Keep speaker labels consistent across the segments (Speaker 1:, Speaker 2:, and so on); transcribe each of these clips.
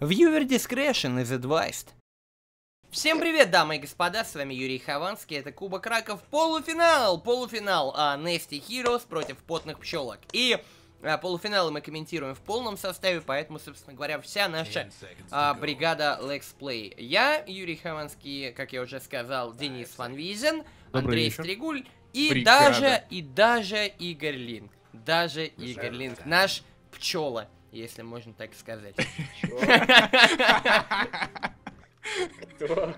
Speaker 1: Viewer discretion is advised. Всем привет, дамы и господа, с вами Юрий Хованский, это Кубок Раков, полуфинал, полуфинал а, Nasty Heroes против потных пчелок. И а, полуфиналы мы комментируем в полном составе, поэтому, собственно говоря, вся наша а, бригада Let's Play. Я, Юрий Хованский, как я уже сказал, Денис Ван Визен, Андрей
Speaker 2: вечер.
Speaker 1: Стригуль и
Speaker 3: Бригада.
Speaker 1: даже, и даже Игорь Линк. Даже Игорь Линк, наш пчела, если можно так сказать.
Speaker 4: Кто?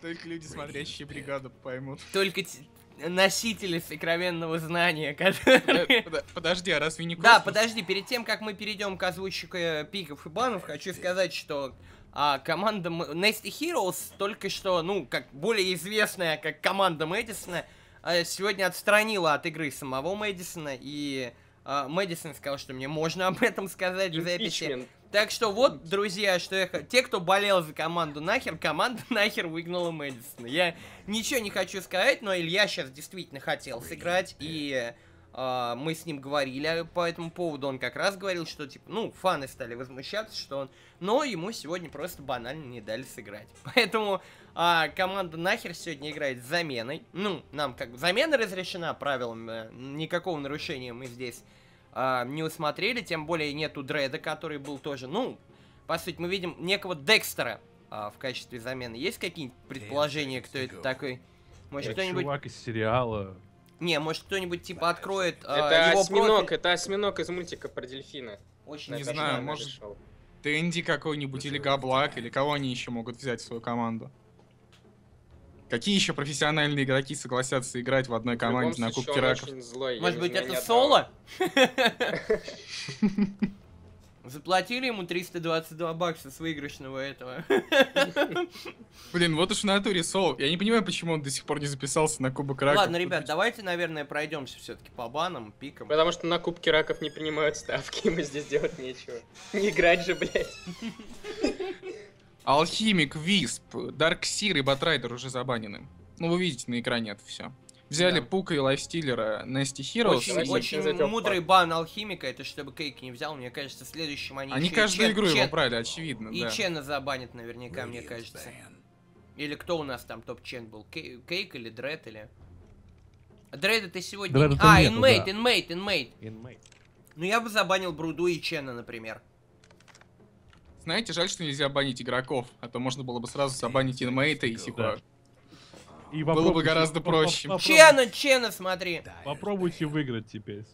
Speaker 3: Только люди, смотрящие бригаду, поймут.
Speaker 1: Только носители сокровенного знания,
Speaker 3: Э,
Speaker 1: которые...
Speaker 3: подо- Подожди, а разве не
Speaker 1: Да,
Speaker 3: космос?
Speaker 1: подожди, перед тем, как мы перейдем к озвучке э, пиков и банов, хочу сказать, что а, команда Nasty Heroes только что, ну, как более известная как команда Мэдисона, э, сегодня отстранила от игры самого Мэдисона, и Мэдисон сказал, что мне можно об этом сказать в записи. Так что вот, друзья, что я... Те, кто болел за команду нахер, команда нахер выгнала Мэдисона. Я ничего не хочу сказать, но Илья сейчас действительно хотел сыграть, и а, мы с ним говорили по этому поводу. Он как раз говорил, что, типа, ну, фаны стали возмущаться, что он... Но ему сегодня просто банально не дали сыграть. Поэтому а, команда нахер сегодня играет с заменой. Ну, нам как бы замена разрешена правилам, э, никакого нарушения мы здесь а, не усмотрели, тем более нету Дреда, который был тоже, ну, по сути, мы видим некого Декстера а, в качестве замены. Есть какие-нибудь предположения, кто это такой? Может,
Speaker 2: Это
Speaker 1: кто-нибудь...
Speaker 2: чувак из сериала.
Speaker 1: Не, может, кто-нибудь, типа, откроет а,
Speaker 4: Это
Speaker 1: его
Speaker 4: осьминог,
Speaker 1: профиль?
Speaker 4: это осьминог из мультика про дельфина.
Speaker 1: Очень
Speaker 3: Не
Speaker 4: На
Speaker 3: знаю, может-. Дэнди какой-нибудь или Габлак, или кого они еще могут взять в свою команду? Какие еще профессиональные игроки согласятся играть в одной
Speaker 4: В
Speaker 3: команде на
Speaker 4: случае,
Speaker 3: Кубке Раков?
Speaker 4: очень злой,
Speaker 1: Может быть, это. Соло? Заплатили ему 322 бакса с выигрышного этого.
Speaker 3: Блин, вот уж в натуре Сол. Я не понимаю, почему он до сих пор не записался на Кубок Раков.
Speaker 1: Ладно, ребят, давайте, наверное, пройдемся все-таки по банам, пикам.
Speaker 4: Потому что на Кубке Раков не принимают ставки, ему здесь делать нечего. Не играть же, блядь.
Speaker 3: Алхимик, Висп, Дарксир и Батрайдер уже забанены. Ну, вы видите на экране это все. Взяли
Speaker 1: Да.
Speaker 3: Пука и Лайфстиллера, Нести Heroes.
Speaker 1: Очень,
Speaker 4: Давайте
Speaker 1: очень мудрый бан алхимика, это чтобы Кейк не взял, мне кажется, следующим они
Speaker 3: Они
Speaker 1: еще и
Speaker 3: каждую
Speaker 1: Чен-
Speaker 3: игру его
Speaker 1: Чен-
Speaker 3: брали, очевидно,
Speaker 1: И
Speaker 3: да.
Speaker 1: Чена забанят наверняка, мне кажется. Или кто у нас там топ-чен был? Кей- Кейк или Дред или... Дреда ты сегодня...
Speaker 2: Дреда
Speaker 1: А, инмейт, инмейт, инмейт. Ну я бы забанил Бруду и Чена, например.
Speaker 3: Знаете, жаль, что нельзя банить игроков, а то можно было бы сразу забанить инмейта и типа...
Speaker 2: И
Speaker 3: Было бы
Speaker 2: попробуйте-
Speaker 3: гораздо проще.
Speaker 1: Чена, Чена, смотри.
Speaker 2: Попробуйте выиграть теперь.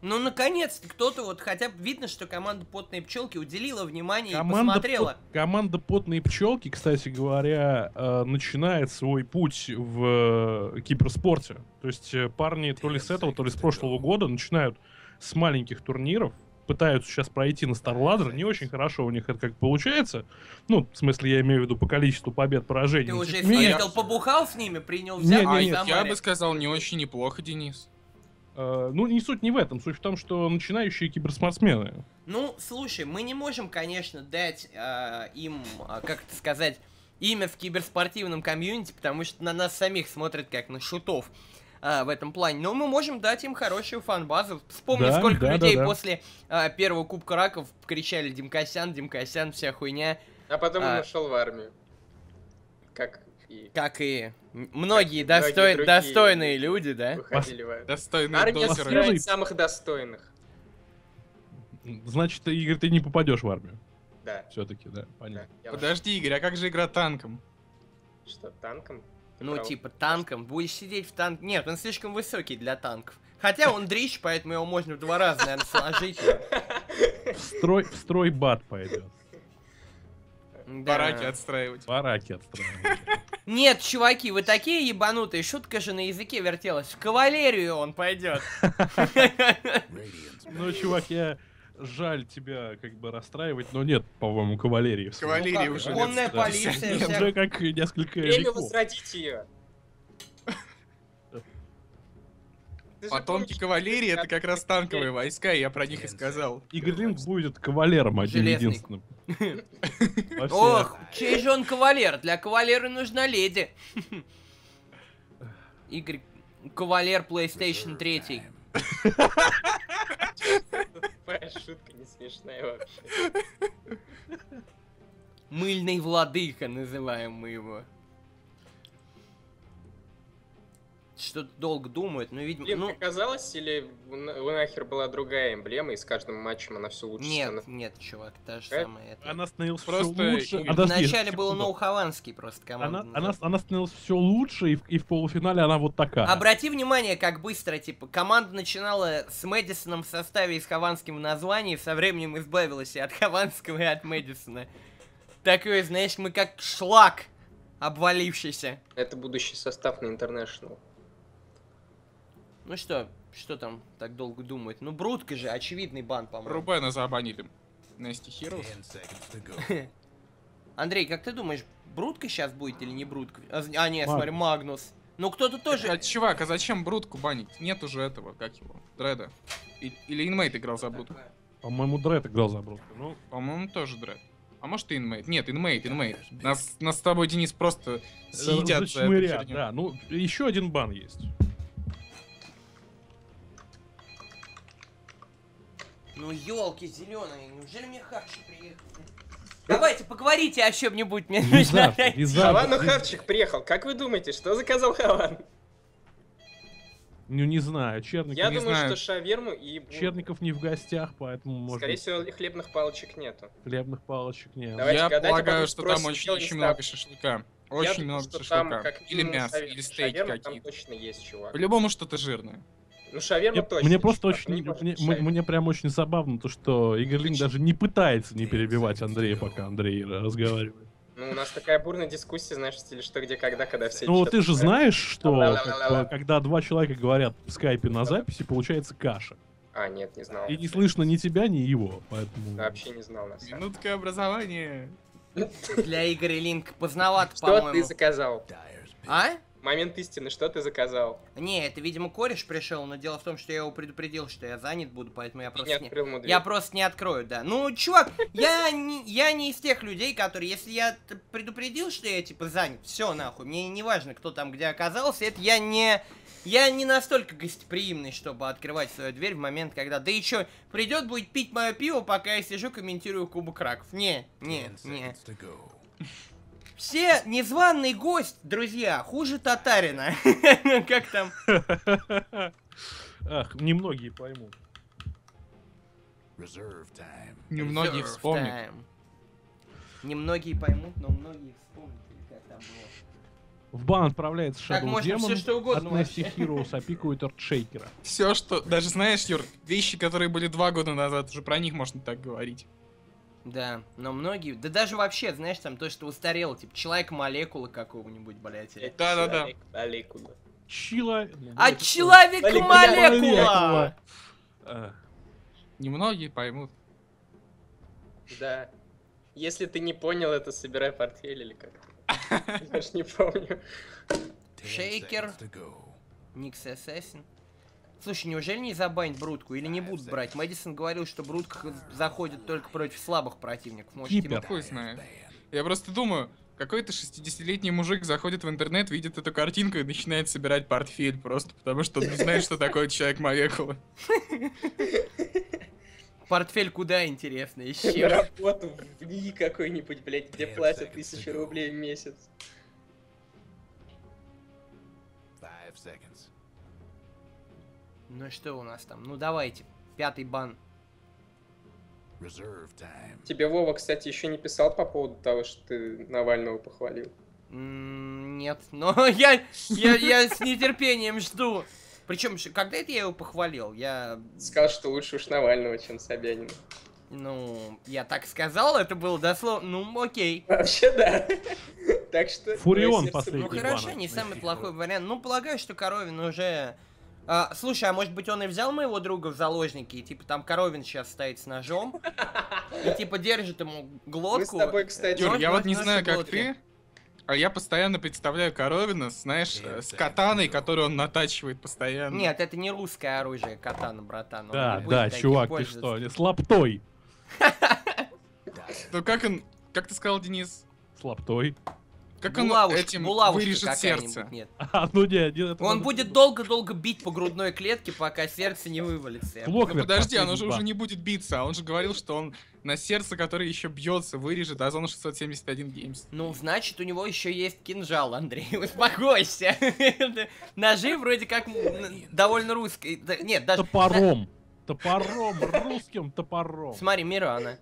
Speaker 1: Ну, наконец-то кто-то вот хотя бы видно, что команда потные пчелки уделила внимание и
Speaker 2: Команда,
Speaker 1: посмотрела.
Speaker 2: пот- команда потные пчелки, кстати говоря, э, начинает свой путь в э, киберспорте. То есть э, парни то ли с этого, то ли с прошлого года начинают с маленьких турниров, пытаются сейчас пройти на StarLadder, не очень хорошо у них это как получается. Ну, в смысле, я имею в виду по количеству побед, поражений.
Speaker 1: Ты уже съездил, побухал с ними, принял взятку
Speaker 2: не,
Speaker 1: и
Speaker 2: не,
Speaker 1: в
Speaker 3: Я бы сказал, не очень неплохо, Денис.
Speaker 2: э, ну, не суть не в этом. Суть в том, что начинающие киберспортсмены.
Speaker 1: Ну, слушай, мы не можем, конечно, дать э, им, а, как это сказать, имя в киберспортивном комьюнити, потому что на нас самих смотрят как на шутов а, в этом плане. Но мы можем дать им хорошую фан-базу. Вспомни,
Speaker 2: Да,
Speaker 1: сколько
Speaker 2: да,
Speaker 1: людей
Speaker 2: да, да.
Speaker 1: после а, первого Кубка Раков кричали Димкосян, Димкосян, вся хуйня.
Speaker 4: А потом
Speaker 1: А.
Speaker 4: он ушел в армию. Как и
Speaker 1: Как и многие,
Speaker 4: Как
Speaker 1: достой-
Speaker 4: многие
Speaker 1: достойные люди, да?
Speaker 4: выходили в армию.
Speaker 3: Достойный
Speaker 4: Армия собирает самых достойных.
Speaker 2: Значит, Игорь, ты не попадешь в армию.
Speaker 4: Да.
Speaker 2: Все-таки, да,
Speaker 4: да.
Speaker 2: понятно.
Speaker 4: Я
Speaker 3: Подожди, Игорь, а как же игра танком?
Speaker 4: Что, танком?
Speaker 1: Ну,
Speaker 4: прав.
Speaker 1: типа, танком. Будешь сидеть в танк... Нет, он слишком высокий для танков. Хотя он дрищ, поэтому его можно в два раза, наверное, сложить.
Speaker 2: В строй, в строй бат пойдет.
Speaker 1: Да.
Speaker 3: Бараки отстраивать.
Speaker 2: Бараки отстраивать.
Speaker 1: Нет, чуваки, вы такие ебанутые, шутка же на языке вертелась. В кавалерию он пойдет.
Speaker 2: Ну, чувак, я жаль тебя как бы расстраивать, но нет, по-моему, кавалерии.
Speaker 3: Кавалерии
Speaker 1: Ну,
Speaker 3: уже
Speaker 1: конная
Speaker 3: 150
Speaker 1: полиция,
Speaker 3: нет.
Speaker 1: вся-
Speaker 2: Уже как несколько
Speaker 4: Время
Speaker 2: веков.
Speaker 4: возродить ее.
Speaker 3: Потомки кавалерии это как раз танковые войска, я про них и сказал.
Speaker 2: Игорь Линк будет кавалером один единственным.
Speaker 1: Ох, чей же он кавалер? Для кавалера нужна леди. Игорь, кавалер PlayStation 3.
Speaker 4: Твоя шутка не смешная вообще.
Speaker 1: Мыльный владыка называем мы его. Что-то долго думает, но видимо...
Speaker 4: Блин,
Speaker 1: ну,
Speaker 4: как казалось, или у на- у нахер была другая эмблема, и с каждым матчем она все лучше
Speaker 1: нет,
Speaker 4: становится?
Speaker 1: нет, чувак, та же
Speaker 4: Э?
Speaker 1: самая. это.
Speaker 2: Она становилась
Speaker 3: Просто
Speaker 2: все лучше.
Speaker 3: и-
Speaker 2: А, подожди,
Speaker 1: Вначале было
Speaker 2: секунду.
Speaker 1: ноу-хованский просто команда.
Speaker 2: Она, она, она становилась все лучше, и в, и в полуфинале она вот такая.
Speaker 1: Обрати внимание, как быстро, типа, команда начинала с Мэдисоном в составе и с Хованским в названии, со временем избавилась и от Хованского, и от Мэдисона. Такой, знаешь, мы как шлак обвалившийся.
Speaker 4: Это будущий состав на International.
Speaker 1: Ну что, что там так долго думает? Ну, Брутка же, очевидный бан, по-моему.
Speaker 3: Рубена забанили. Nasty Heroes.
Speaker 1: Андрей, как ты думаешь, Брутка сейчас будет или не Брутка? А, а, нет,
Speaker 2: Магнус.
Speaker 1: смотри, Магнус. Ну, кто-то
Speaker 3: А,
Speaker 1: тоже...
Speaker 3: чувак, а зачем Брутку банить? Нет уже этого, как его, Дреда. И- или Инмейт играл за Брутку.
Speaker 2: По-моему, Дред играл за Брутку. Ну,
Speaker 3: По-моему, тоже Дред. А может и Инмейт? Нет, Инмейт, Инмейт. Нас, нас с тобой, Денис, просто съедят за эту
Speaker 2: да. Ну, еще один бан есть.
Speaker 1: Ну, елки зеленые, неужели мне Хавчик приехал? Давайте, поговорите о чем-нибудь. Мне нужно
Speaker 2: Внезапно,
Speaker 1: опять-
Speaker 2: внезапно.
Speaker 4: Хаван Хавчик приехал. Как вы думаете, что заказал Хаван?
Speaker 2: Ну, не знаю, Черников,
Speaker 4: Я
Speaker 3: не
Speaker 4: думаю,
Speaker 3: знаю.
Speaker 4: что шаверму и...
Speaker 2: Черников не в гостях, поэтому, может
Speaker 4: Скорее всего, хлебных палочек нету.
Speaker 2: хлебных палочек нет.
Speaker 4: Давайте
Speaker 3: Я
Speaker 4: гадать,
Speaker 3: полагаю, что там очень, очень много шашлыка.
Speaker 4: Я
Speaker 3: Очень
Speaker 4: думаю,
Speaker 3: много
Speaker 4: что
Speaker 3: шашлыка.
Speaker 4: там как
Speaker 3: или мясо, или стейки
Speaker 4: шаверма там
Speaker 3: какие-то.
Speaker 4: точно есть, чувак.
Speaker 3: По-любому что-то жирное.
Speaker 4: Ну, шаверма
Speaker 2: Мне,
Speaker 4: точно.
Speaker 2: мне просто очень,
Speaker 4: не
Speaker 2: мне,
Speaker 4: быть
Speaker 2: м-
Speaker 4: шаверма.
Speaker 2: мне прям очень забавно то, что Игорь Линк даже не пытается не перебивать Андрея, пока Андрей разговаривает.
Speaker 4: Ну, у нас такая бурная дискуссия, знаешь, в стиле что, где, когда, когда все...
Speaker 2: Ну, ты же знаешь, что когда два человека говорят в скайпе на записи, получается каша.
Speaker 4: А, нет, не знал.
Speaker 2: И не слышно ни тебя, ни его, поэтому...
Speaker 4: Вообще не знал, на самом деле.
Speaker 3: Минутка образования.
Speaker 1: Для Игоря Линк поздновато,
Speaker 4: Что ты заказал?
Speaker 1: А?
Speaker 4: Момент истины, что ты заказал?
Speaker 1: Не, это, видимо, кореш пришел, но дело в том, что я его предупредил, что я занят буду, поэтому я
Speaker 4: не
Speaker 1: просто не...
Speaker 4: открыл ему дверь.
Speaker 1: Я просто не открою, да. Ну, чувак, я не, я не из тех людей, которые, если я предупредил, что я, типа, занят, все, нахуй, мне не важно, кто там где оказался, это я не... Я не настолько гостеприимный, чтобы открывать свою дверь в момент, когда... Да и чё, придет, будет пить мое пиво, пока я сижу, комментирую Кубок Раков. Не, не, не. Все незваный гость, друзья, хуже татарина. Как там?
Speaker 2: Ах, немногие поймут.
Speaker 3: Немногие
Speaker 1: Reserve
Speaker 3: вспомнят.
Speaker 1: time. Немногие поймут, но многие вспомнят, как там было.
Speaker 2: В бан отправляется
Speaker 1: Так
Speaker 2: Shadow
Speaker 1: можно
Speaker 2: Demon,
Speaker 1: всё что угодно
Speaker 2: от Nasty. Heroes опикует Earthshaker.
Speaker 3: Все, что... Даже знаешь, Юр, вещи, которые были два года назад, уже про них можно так говорить.
Speaker 1: Да, но многие, да даже вообще, знаешь, там то, что устарело, типа человек-молекулы какого-нибудь, блядь.
Speaker 3: Да-да-да.
Speaker 4: Молекула.
Speaker 2: Чила...
Speaker 1: А человек-молекула!
Speaker 2: Молекула.
Speaker 3: Немногие поймут.
Speaker 4: Да. Если ты не понял это, собирай портфель или как. Я ж не помню.
Speaker 1: Шейкер, Никс Ассасин. Слушай, неужели не забанить Брутку или не будут брать? Мэдисон говорил, что Брутка заходит только против слабых противников. Может,
Speaker 2: Кипер.
Speaker 1: ему-
Speaker 3: Хуй знает. Я просто думаю, какой-то 60-летний мужик заходит в интернет, видит эту картинку и начинает собирать портфель просто, потому что он не знает, что такое человек-молекула.
Speaker 1: Портфель куда интересно,
Speaker 4: На
Speaker 1: еще.
Speaker 4: работу в НИИ какой-нибудь, блядь, где платят тысячу рублей в месяц.
Speaker 1: Ну что у нас там? Ну давайте, пятый бан.
Speaker 4: Тебе Вова, кстати, еще не писал по поводу того, что ты Навального похвалил.
Speaker 1: Нет, но я, я, я с нетерпением жду. Причем, когда это я его похвалил? Я,
Speaker 4: Сказал, что лучше уж Навального, чем Собянина.
Speaker 1: ну, я так сказал, это было дословно, ну, окей.
Speaker 4: Вообще, да. Так что...
Speaker 2: Фурион
Speaker 4: сердце
Speaker 2: последний.
Speaker 1: Ну, хорошо, не самый плохой вариант. Ну, полагаю, что Коровин уже... А, слушай, а может быть он и взял моего друга в заложники, и типа там Коровин сейчас стоит с ножом, и типа держит ему
Speaker 4: Мы с
Speaker 1: глотку.
Speaker 4: тобой, кстати,
Speaker 3: Юр,
Speaker 1: Нож
Speaker 3: я вот не знаю, как ты, а я постоянно представляю Коровина, знаешь, э, с катаной, которую он натачивает постоянно.
Speaker 1: Нет, это не русское оружие, катана, братан. он
Speaker 2: Да, да, чувак, ты что, не с лаптой.
Speaker 3: Ну как он, как ты сказал, Денис?
Speaker 2: С лаптой.
Speaker 3: Как он
Speaker 1: Булавушка,
Speaker 3: этим
Speaker 1: булавушка
Speaker 3: вырежет сердце?
Speaker 1: Нет.
Speaker 2: А, ну не, не, это
Speaker 1: Он будет долго-долго бить по грудной клетке, пока сердце не вывалится.
Speaker 2: Блок
Speaker 3: Ну подожди, оно же уже не будет биться. а Он же говорил, что он на сердце, которое еще бьется, вырежет Озон 671 Games.
Speaker 1: Ну, значит, у него еще есть кинжал, Андрей. Успокойся. Ножи вроде как довольно русские. Нет, даже...
Speaker 2: Топором. Топором, русским топором.
Speaker 1: Смотри, Мирана.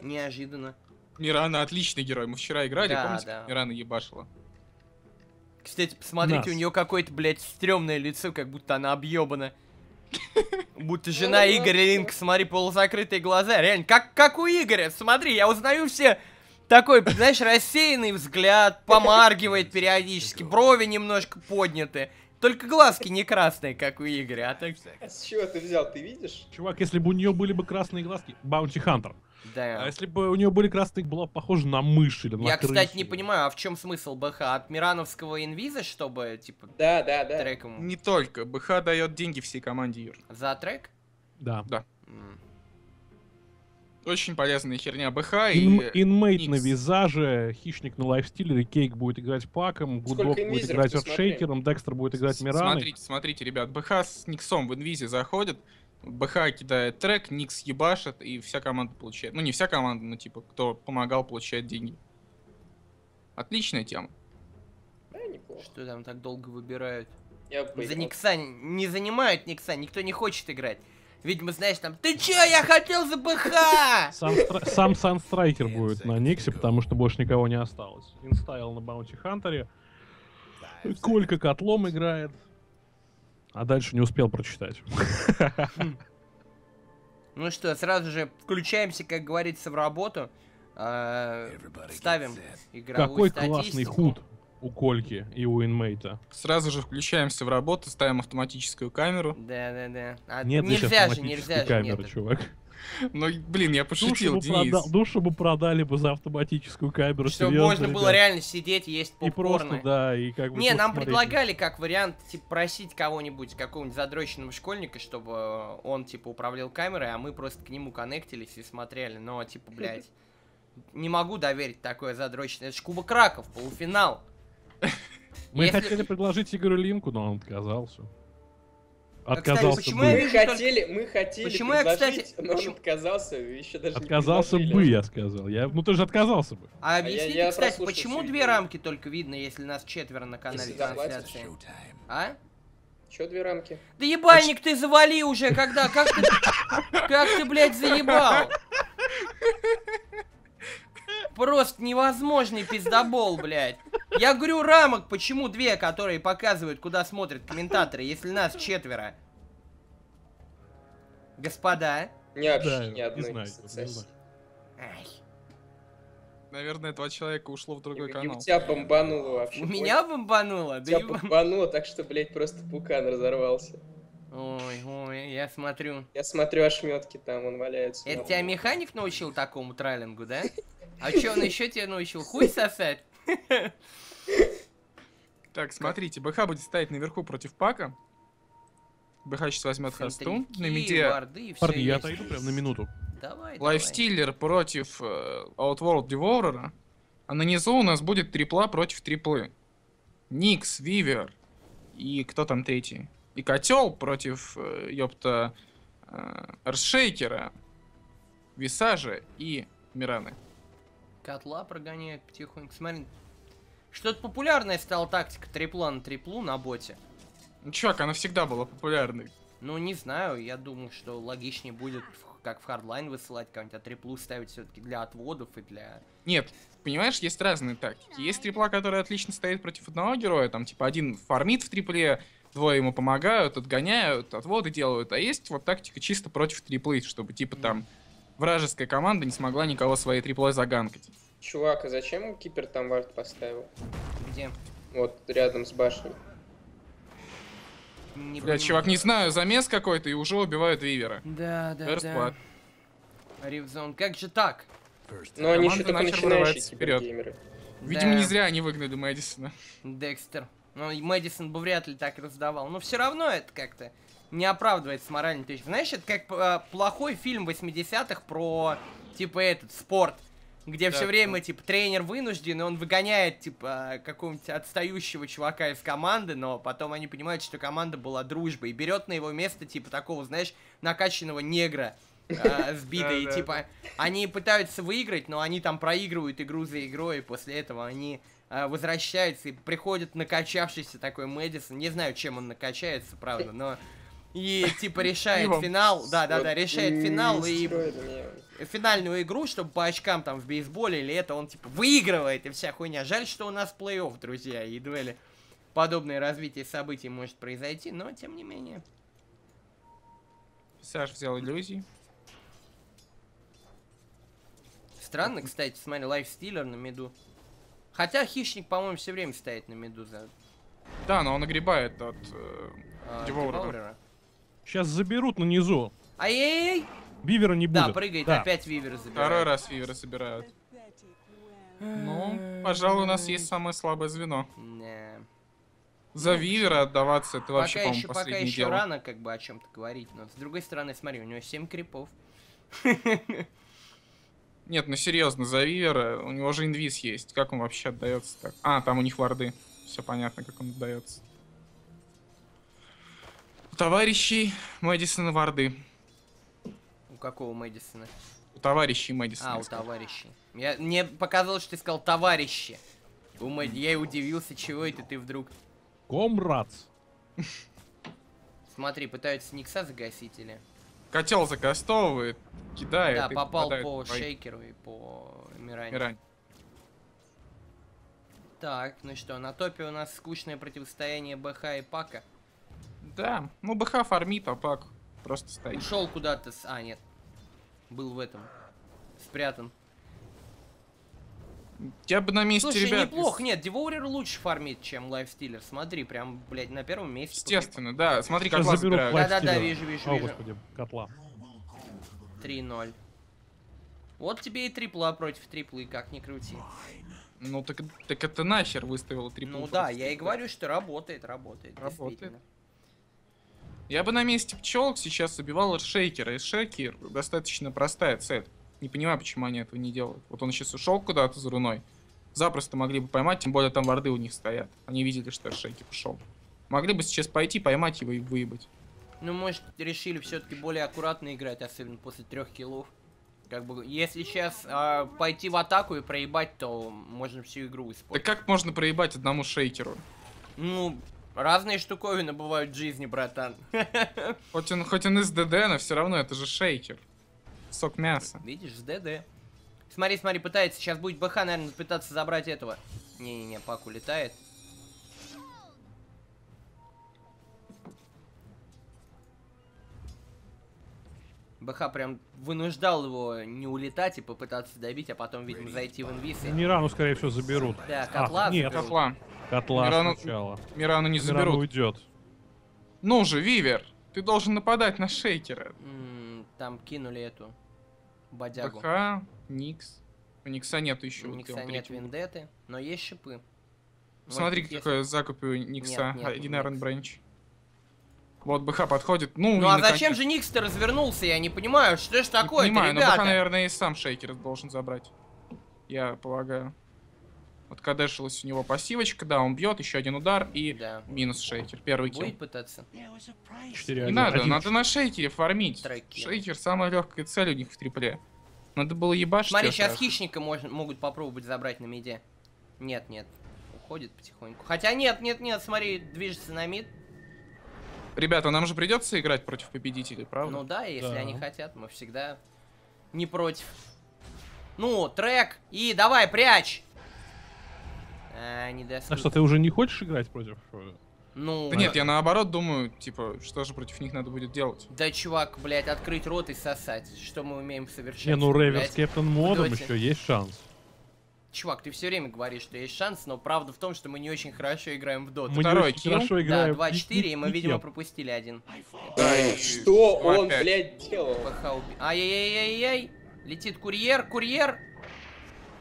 Speaker 1: Неожиданно.
Speaker 3: Мирана отличный герой. Мы вчера играли,
Speaker 1: Да,
Speaker 3: помните,
Speaker 1: да.
Speaker 3: как Мирана ебашила?
Speaker 1: Кстати, посмотрите,
Speaker 2: Нас.
Speaker 1: у нее какое-то, блядь, стрёмное лицо, как будто она объебана. Будто жена Игоря Линк, смотри, полузакрытые глаза. Реально, как, как у Игоря. Смотри, я узнаю все такой, знаешь, рассеянный взгляд, помаргивает периодически, брови немножко подняты. Только глазки не красные, как у Игоря, а так...
Speaker 4: А с чего ты взял, ты видишь?
Speaker 2: Чувак, если бы у нее были бы красные глазки, Баунти Хантер. А
Speaker 1: Да.
Speaker 2: если бы у нее были красные, была бы похожа на мышь или на
Speaker 1: Я, кстати,
Speaker 2: крысу.
Speaker 1: не понимаю, а в чем смысл БХ? От Мирановского инвиза, чтобы, типа,
Speaker 4: Да, да, да.
Speaker 1: треком...
Speaker 3: Не только. БХ дает деньги всей команде, Юр.
Speaker 1: За трек?
Speaker 2: Да.
Speaker 1: М.
Speaker 3: Очень полезная херня БХ
Speaker 2: Ин-
Speaker 3: и...
Speaker 2: Инмейт на визаже, Хищник на лайфстилере, Кейк будет играть паком, Гудбок будет играть. Earthshaker'ом, Декстер будет играть Мираной.
Speaker 3: Смотрите, смотрите, ребят, БХ с Никсом в инвизе заходит, БХ кидает трек, Никс ебашит, и вся команда получает. Ну, не вся команда, но типа, кто помогал, получает деньги. Отличная тема.
Speaker 4: Да, неплохо.
Speaker 1: Что там так долго выбирают?
Speaker 4: Я
Speaker 1: За
Speaker 4: поиграл.
Speaker 1: Никса не занимают Никса, никто не хочет играть. Видимо, знаешь, там, ты чё, я хотел за БХ!
Speaker 2: Сам, стра- сам Санстрайкер будет на Никсе, потому что больше никого не осталось. Инстайл на Баунти Хантере. Колька котлом играет. А дальше не успел прочитать.
Speaker 1: Ну что, сразу же включаемся, как говорится, в работу. а, ставим игровую
Speaker 2: Какой классный худ у Кольки и у инмейта.
Speaker 3: Сразу же включаемся в работу, ставим автоматическую камеру.
Speaker 1: Да, да, да. А
Speaker 2: Нет
Speaker 1: нельзя же, нельзя же.
Speaker 2: камеры,
Speaker 1: нет.
Speaker 2: чувак.
Speaker 3: Ну, блин, я
Speaker 2: Душу
Speaker 3: пошутил,
Speaker 2: бы,
Speaker 3: Денис.
Speaker 2: прода- душу бы продали бы за автоматическую камеру.
Speaker 1: Чтобы
Speaker 2: серьезно,
Speaker 1: можно было
Speaker 2: ребят.
Speaker 1: реально сидеть, есть
Speaker 2: И просто,
Speaker 1: попкорны.
Speaker 2: да, и как бы...
Speaker 1: Не, нам
Speaker 2: смотреть.
Speaker 1: предлагали как вариант, типа, просить кого-нибудь, какого-нибудь задроченного школьника, чтобы он, типа, управлял камерой, а мы просто к нему коннектились и смотрели. Но, типа, блядь, не могу доверить такое задроченное. Это ж Кубок Раков, полуфинал.
Speaker 2: Мы
Speaker 1: Если-
Speaker 2: хотели предложить Игорю Линку, но он отказался.
Speaker 1: А, кстати,
Speaker 2: Отказался
Speaker 1: почему я
Speaker 2: бы.
Speaker 4: Мы хотели, мы хотели
Speaker 1: Почему я, кстати,
Speaker 4: но
Speaker 1: почему-
Speaker 4: он отказался, еще даже не
Speaker 2: Отказался бы,
Speaker 4: предложили.
Speaker 2: я сказал. Я... Ну ты же отказался бы.
Speaker 1: А
Speaker 4: я-
Speaker 1: объясните,
Speaker 4: я
Speaker 1: кстати,
Speaker 4: прослушал
Speaker 1: почему две рамки только видно, если нас четверо на канале трансляции? А?
Speaker 4: Че две рамки?
Speaker 1: Да ебальник ты завали уже, когда? Как ты, как ты, блядь, заебал? Просто невозможный пиздобол, блядь. Я говорю, рамок, почему две, которые показывают, куда смотрят комментаторы, если нас четверо? Господа.
Speaker 4: Не вообще
Speaker 2: Да,
Speaker 4: ни одной
Speaker 2: не знаю.
Speaker 1: Ай,
Speaker 3: Наверное, два человека ушло в
Speaker 4: И,
Speaker 3: другой
Speaker 4: и у
Speaker 3: канал.
Speaker 4: тебя бомбануло вообще.
Speaker 1: У меня бомбануло,
Speaker 4: У
Speaker 1: да
Speaker 4: тебя бомбануло, так что, блядь, просто пукан разорвался.
Speaker 1: Ой, ой, я смотрю.
Speaker 4: Я смотрю ошметки там, он валяется.
Speaker 1: Это тебя механик научил такому троллингу, да? А что он еще тебя научил? Хуй сосать?
Speaker 3: Так, смотрите, БХ будет стоять наверху против Пака. БХ сейчас возьмет haste'у. На миде
Speaker 1: варды,
Speaker 2: Парни, я отойду прям на минуту.
Speaker 1: Давай, давай.
Speaker 3: Лайфстиллер против э, Outworld Devourer. А на низу у нас будет трипла против триплы. Никс, Вивер и кто там третий? И Котел против, э, ёпта, э, Эршейкера, Висажа и Мираны.
Speaker 1: Котла прогоняет потихоньку. Смотри, что-то популярная стала тактика трипла на триплу на боте.
Speaker 3: Ну, чувак, она всегда была популярной.
Speaker 1: Ну, не знаю, я думаю, что логичнее будет, как в hard lane высылать кого-нибудь, а триплу ставить все-таки для отводов и для...
Speaker 3: Нет, понимаешь, есть разные тактики. Есть трипла, которая отлично стоит против одного героя, там, типа, один фармит в трипле, двое ему помогают, отгоняют, отводы делают, а есть вот тактика чисто против триплы, чтобы, типа, там, вражеская команда не смогла никого своей триплой заганкать.
Speaker 4: Чувак, а зачем кипер там вард поставил?
Speaker 1: Где?
Speaker 4: Вот рядом с башней.
Speaker 1: Не понимаю.
Speaker 3: чувак, не знаю, замес какой-то, и уже убивают Вивера.
Speaker 1: Да, да,
Speaker 3: First
Speaker 1: да.
Speaker 3: blood.
Speaker 1: Рифзон, как же так?
Speaker 4: Но они еще только начинающие
Speaker 3: вперед. Видимо,
Speaker 1: Да.
Speaker 3: не зря они выгнали Мэдисона.
Speaker 1: Декстер. Ну, и Мэдисон бы вряд ли так раздавал. Но все равно это как-то не оправдывает с моральной точки. Знаешь, это как э, плохой фильм 80-х про, типа, этот, спорт. где
Speaker 3: Да,
Speaker 1: все время,
Speaker 3: да.
Speaker 1: типа, тренер вынужден, и он выгоняет, типа, какого-нибудь отстающего чувака из команды, но потом они понимают, что команда была дружбой, и берет на его место, типа, такого, знаешь, накачанного негра а, с бидой, и,
Speaker 3: Да-да.
Speaker 1: типа, они пытаются выиграть, но они там проигрывают игру за игрой, и после этого они а, возвращаются и приходит накачавшийся такой Мэдисон, не знаю, чем он накачается, правда, но... И, типа, решает финал, да-да-да,
Speaker 4: Вот
Speaker 1: решает финал, и финальную игру, чтобы по очкам там в бейсболе или это он типа выигрывает и вся хуйня. Жаль, что у нас плей-офф, друзья, и дуэли. Подобное развитие событий может произойти, но тем не менее.
Speaker 3: Саш взял иллюзии.
Speaker 1: Странно, кстати, смотри, лайфстиллер на меду. Хотя хищник, по-моему, все время стоит на меду за
Speaker 3: Да, но он огребает от... э,
Speaker 1: а,
Speaker 3: Девоурера.
Speaker 2: Сейчас заберут на низу.
Speaker 1: Ай-яй-яй!
Speaker 2: Вивера не будет.
Speaker 1: Да, прыгает,
Speaker 2: Да.
Speaker 1: опять Вивер забирает.
Speaker 3: Второй раз виверы собирают. Ну, пожалуй, у нас есть самое слабое звено.
Speaker 1: Да.
Speaker 3: За вивера отдаваться, это вообще,
Speaker 1: Пока
Speaker 3: по-моему,
Speaker 1: еще, пока
Speaker 3: последнее
Speaker 1: еще
Speaker 3: дело.
Speaker 1: рано как бы о чем-то говорить, но с другой стороны, смотри, у него 7 крипов.
Speaker 3: Нет, ну серьезно, за вивера у него же инвиз есть. Как он вообще отдается так? А, там у них варды. Все понятно, как он отдается. Товарищей Мэдисона варды.
Speaker 1: У какого Мэдисона?
Speaker 3: У товарищей Мэдисона.
Speaker 1: А, у товарищей. Я, мне показалось, что ты сказал товарищи. У Мэд- Я и удивился, чего это ты вдруг.
Speaker 2: Комрадс.
Speaker 1: Смотри, пытаются Никса загасить или.
Speaker 3: Котел закастовывает, кидает.
Speaker 1: да, попал по
Speaker 3: твои-
Speaker 1: шейкеру и по Миране.
Speaker 3: Мирань.
Speaker 1: Так, ну что, на топе у нас скучное противостояние БХ и Пака.
Speaker 3: Да, ну БХ фармит, а пак просто стоит.
Speaker 1: Ушел куда-то с. А, нет. Был в этом. Спрятан.
Speaker 3: Я бы на месте
Speaker 1: Слушай,
Speaker 3: ребят...
Speaker 1: неплохо, нет, Девоурер лучше фармит, чем Лайфстиллер. Смотри, прям, блядь, на первом месте.
Speaker 3: Естественно, да. Смотри, как вас забирают.
Speaker 1: Да-да-да, вижу, вижу,
Speaker 2: О,
Speaker 1: вижу.
Speaker 2: господи, котла.
Speaker 1: 3-0. Вот тебе и трипла против триплы, как ни крути.
Speaker 3: Ну так, так это нахер выставил три
Speaker 1: Ну да, я и говорю, что работает, работает.
Speaker 3: Работает. Я бы на месте пчелок сейчас убивал шейкера. И шейкер достаточно простая цель. Не понимаю, почему они этого не делают. Вот он сейчас ушел куда-то за руной. Запросто могли бы поймать, тем более там варды у них стоят. Они видели, что шейкер ушел. Могли бы сейчас пойти, поймать его и выебать.
Speaker 1: Ну, может, решили все-таки более аккуратно играть, особенно после трех киллов. Как бы, если сейчас пойти в атаку и проебать, то можно всю игру
Speaker 3: Так
Speaker 1: испортить.
Speaker 3: как можно проебать одному шейкеру?
Speaker 1: Ну, разные штуковины бывают в жизни, братан.
Speaker 3: Хоть он, хоть он из ДД, но все равно это же шейкер. Сок мяса.
Speaker 1: Видишь, с ДД. Смотри, смотри, пытается. Сейчас будет БХ, наверное, пытаться забрать этого. Не-не-не, Пак улетает. БХ прям вынуждал его не улетать и попытаться добить, а потом, видимо, зайти в инвиз.
Speaker 2: Мирану, скорее всего, заберут.
Speaker 1: Да,
Speaker 2: А,
Speaker 1: котла
Speaker 2: нет,
Speaker 1: заберут.
Speaker 3: Котла.
Speaker 2: котла
Speaker 3: Мирану-
Speaker 2: сначала.
Speaker 3: Мирану не
Speaker 2: Мирану
Speaker 3: заберут.
Speaker 2: уйдет.
Speaker 3: Ну же, Вивер, ты должен нападать на шейкера.
Speaker 1: М, Там кинули эту бодягу.
Speaker 3: БХ, Никс. У Никса нету еще.
Speaker 1: У Никса нет виндеты, но есть шипы.
Speaker 3: Смотри,
Speaker 1: Может, если-
Speaker 3: какой закуп у Никса.
Speaker 1: Нет, нет,
Speaker 3: Один
Speaker 1: нет.
Speaker 3: Iron Branch. Вот БХ подходит. Ну,
Speaker 1: Ну а
Speaker 3: наконец-
Speaker 1: зачем же Никс-то развернулся? Я не понимаю, что ж
Speaker 3: Не
Speaker 1: такое-то,
Speaker 3: понимаю, но
Speaker 1: ребята?
Speaker 3: БХ, наверное, и сам шейкер должен забрать. Я полагаю. Вот кадешилась у него пассивочка, да, он бьет, еще один удар и
Speaker 1: Да.
Speaker 3: минус шейкер. Первый килл.
Speaker 1: Будет пытаться?
Speaker 2: 4
Speaker 3: Не надо, надо на шейкере фармить.
Speaker 1: Треки.
Speaker 3: Шейкер самая легкая цель у них в трипле. Надо было ебашить.
Speaker 1: Смотри, сейчас хищника можно, могут попробовать забрать на миде. Нет, нет. Уходит потихоньку. Хотя нет, нет, нет, смотри, движется на мид.
Speaker 3: Ребята, нам же придется играть против победителей, правда?
Speaker 1: Ну да, если
Speaker 2: Да.
Speaker 1: они хотят, мы всегда не против. Ну, трек, и давай, прячь! А, не
Speaker 2: А что, ты уже не хочешь играть против? э,
Speaker 1: Ну,
Speaker 3: Да нет, я наоборот думаю, типа, что же против них надо будет делать?
Speaker 1: Да, чувак, блядь, открыть рот и сосать. Что мы умеем совершать?
Speaker 2: Не, ну Ревер с
Speaker 1: блядь?
Speaker 2: Кэптон модом еще есть шанс.
Speaker 1: Чувак, ты все время говоришь, что есть шанс, но правда в том, что мы не очень хорошо играем в доту.
Speaker 2: Мы не
Speaker 3: Второй
Speaker 2: очень
Speaker 3: килл.
Speaker 2: хорошо
Speaker 1: Да,
Speaker 2: играем.
Speaker 1: 2-4, и мы, видимо, пропустили один.
Speaker 3: Да,
Speaker 4: Что он, блядь, делал?
Speaker 1: ПХ уби- Ай-яй-яй-яй! Летит курьер, курьер!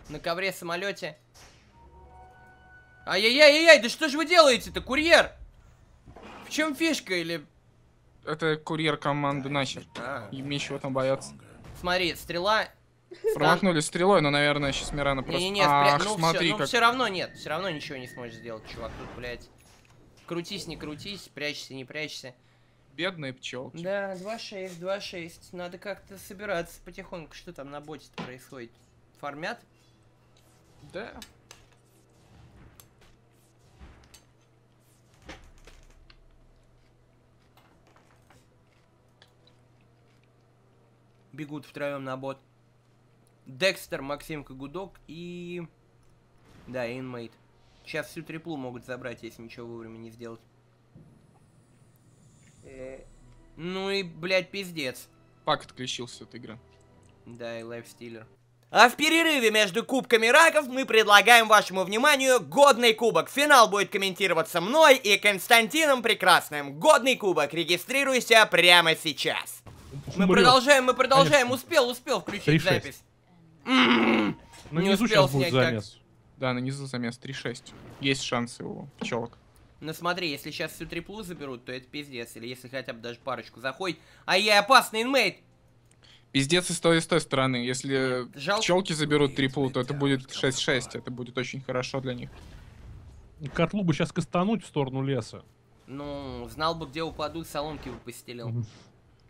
Speaker 1: На ковре самолете. Ай-яй-яй-яй, да что же вы делаете-то, курьер? В чем фишка или...
Speaker 3: Это курьер команды нахер.
Speaker 1: А,
Speaker 3: Им нечего там бояться.
Speaker 1: смотри, стрела
Speaker 3: Промахнули стрелой, но, наверное, сейчас Мирана просто...
Speaker 1: Не-не-не, спря-
Speaker 3: Ах,
Speaker 1: ну,
Speaker 3: смотри,
Speaker 1: все, ну
Speaker 3: как...
Speaker 1: все равно нет, все равно ничего не сможешь сделать, чувак. Тут, блядь, крутись, не крутись, прячься, не прячься.
Speaker 3: Бедные пчелки.
Speaker 1: Да, 2-6, 2-6. Надо как-то собираться потихоньку. Что там на боте происходит? Фармят?
Speaker 3: Да.
Speaker 1: Бегут втроем на бот. Декстер, Максимка, Гудок и... Да, инмейт. Сейчас всю триплу могут забрать, если ничего вовремя не сделать.
Speaker 4: Ну,
Speaker 1: Ну и, блядь, пиздец.
Speaker 3: Пак отключился от игры.
Speaker 1: Да, и лайфстиллер. А в перерыве между кубками раков мы предлагаем вашему вниманию годный кубок. Финал будет комментироваться мной и Константином Прекрасным. Годный кубок. Регистрируйся прямо сейчас. Мы продолжаем, мы продолжаем.
Speaker 2: Конечно.
Speaker 1: Успел, успел включить
Speaker 2: 3-6.
Speaker 1: запись.
Speaker 2: На
Speaker 1: не
Speaker 2: низу
Speaker 1: успел
Speaker 2: сейчас будет
Speaker 1: снять
Speaker 2: замес.
Speaker 3: Да, на низу замес 3-6. Есть шансы у пчелок.
Speaker 1: Ну смотри, если сейчас всю триплу заберут, то это пиздец. Или если хотя бы даже парочку заходит. А я опасный инмейт.
Speaker 3: Пиздец и с той, и с той стороны. Если
Speaker 1: Жалко.
Speaker 3: пчелки заберут триплу, то это будет 6-6. Это будет очень хорошо для них.
Speaker 2: Котлу бы сейчас кастануть в сторону леса.
Speaker 1: Ну, знал бы, где упаду, соломки бы постелил.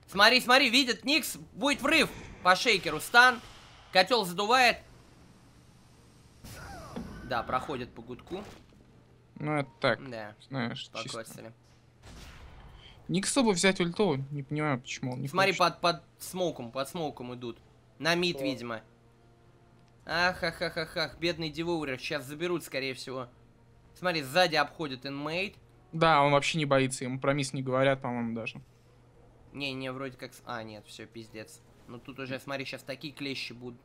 Speaker 1: Смотри, смотри, видит Никс, будет врыв по шейкеру, стан, котел задувает. Да, проходит по гудку.
Speaker 3: Ну, это так,
Speaker 1: Да,
Speaker 3: знаешь, чисто.
Speaker 1: покосили.
Speaker 3: Никсу бы взять ульту, не понимаю, почему он не
Speaker 1: Смотри,
Speaker 3: хочет.
Speaker 1: под, под смоуком, под смоуком идут. На мид,
Speaker 4: О.
Speaker 1: видимо. Ахахахахах, бедный девоурер, сейчас заберут, скорее всего. Смотри, сзади обходит инмейт.
Speaker 3: Да, он вообще не боится, ему про мисс не говорят, по-моему, даже.
Speaker 1: Не, не, вроде как... с- А, нет, все, пиздец. Ну тут уже, смотри, сейчас такие клещи будут.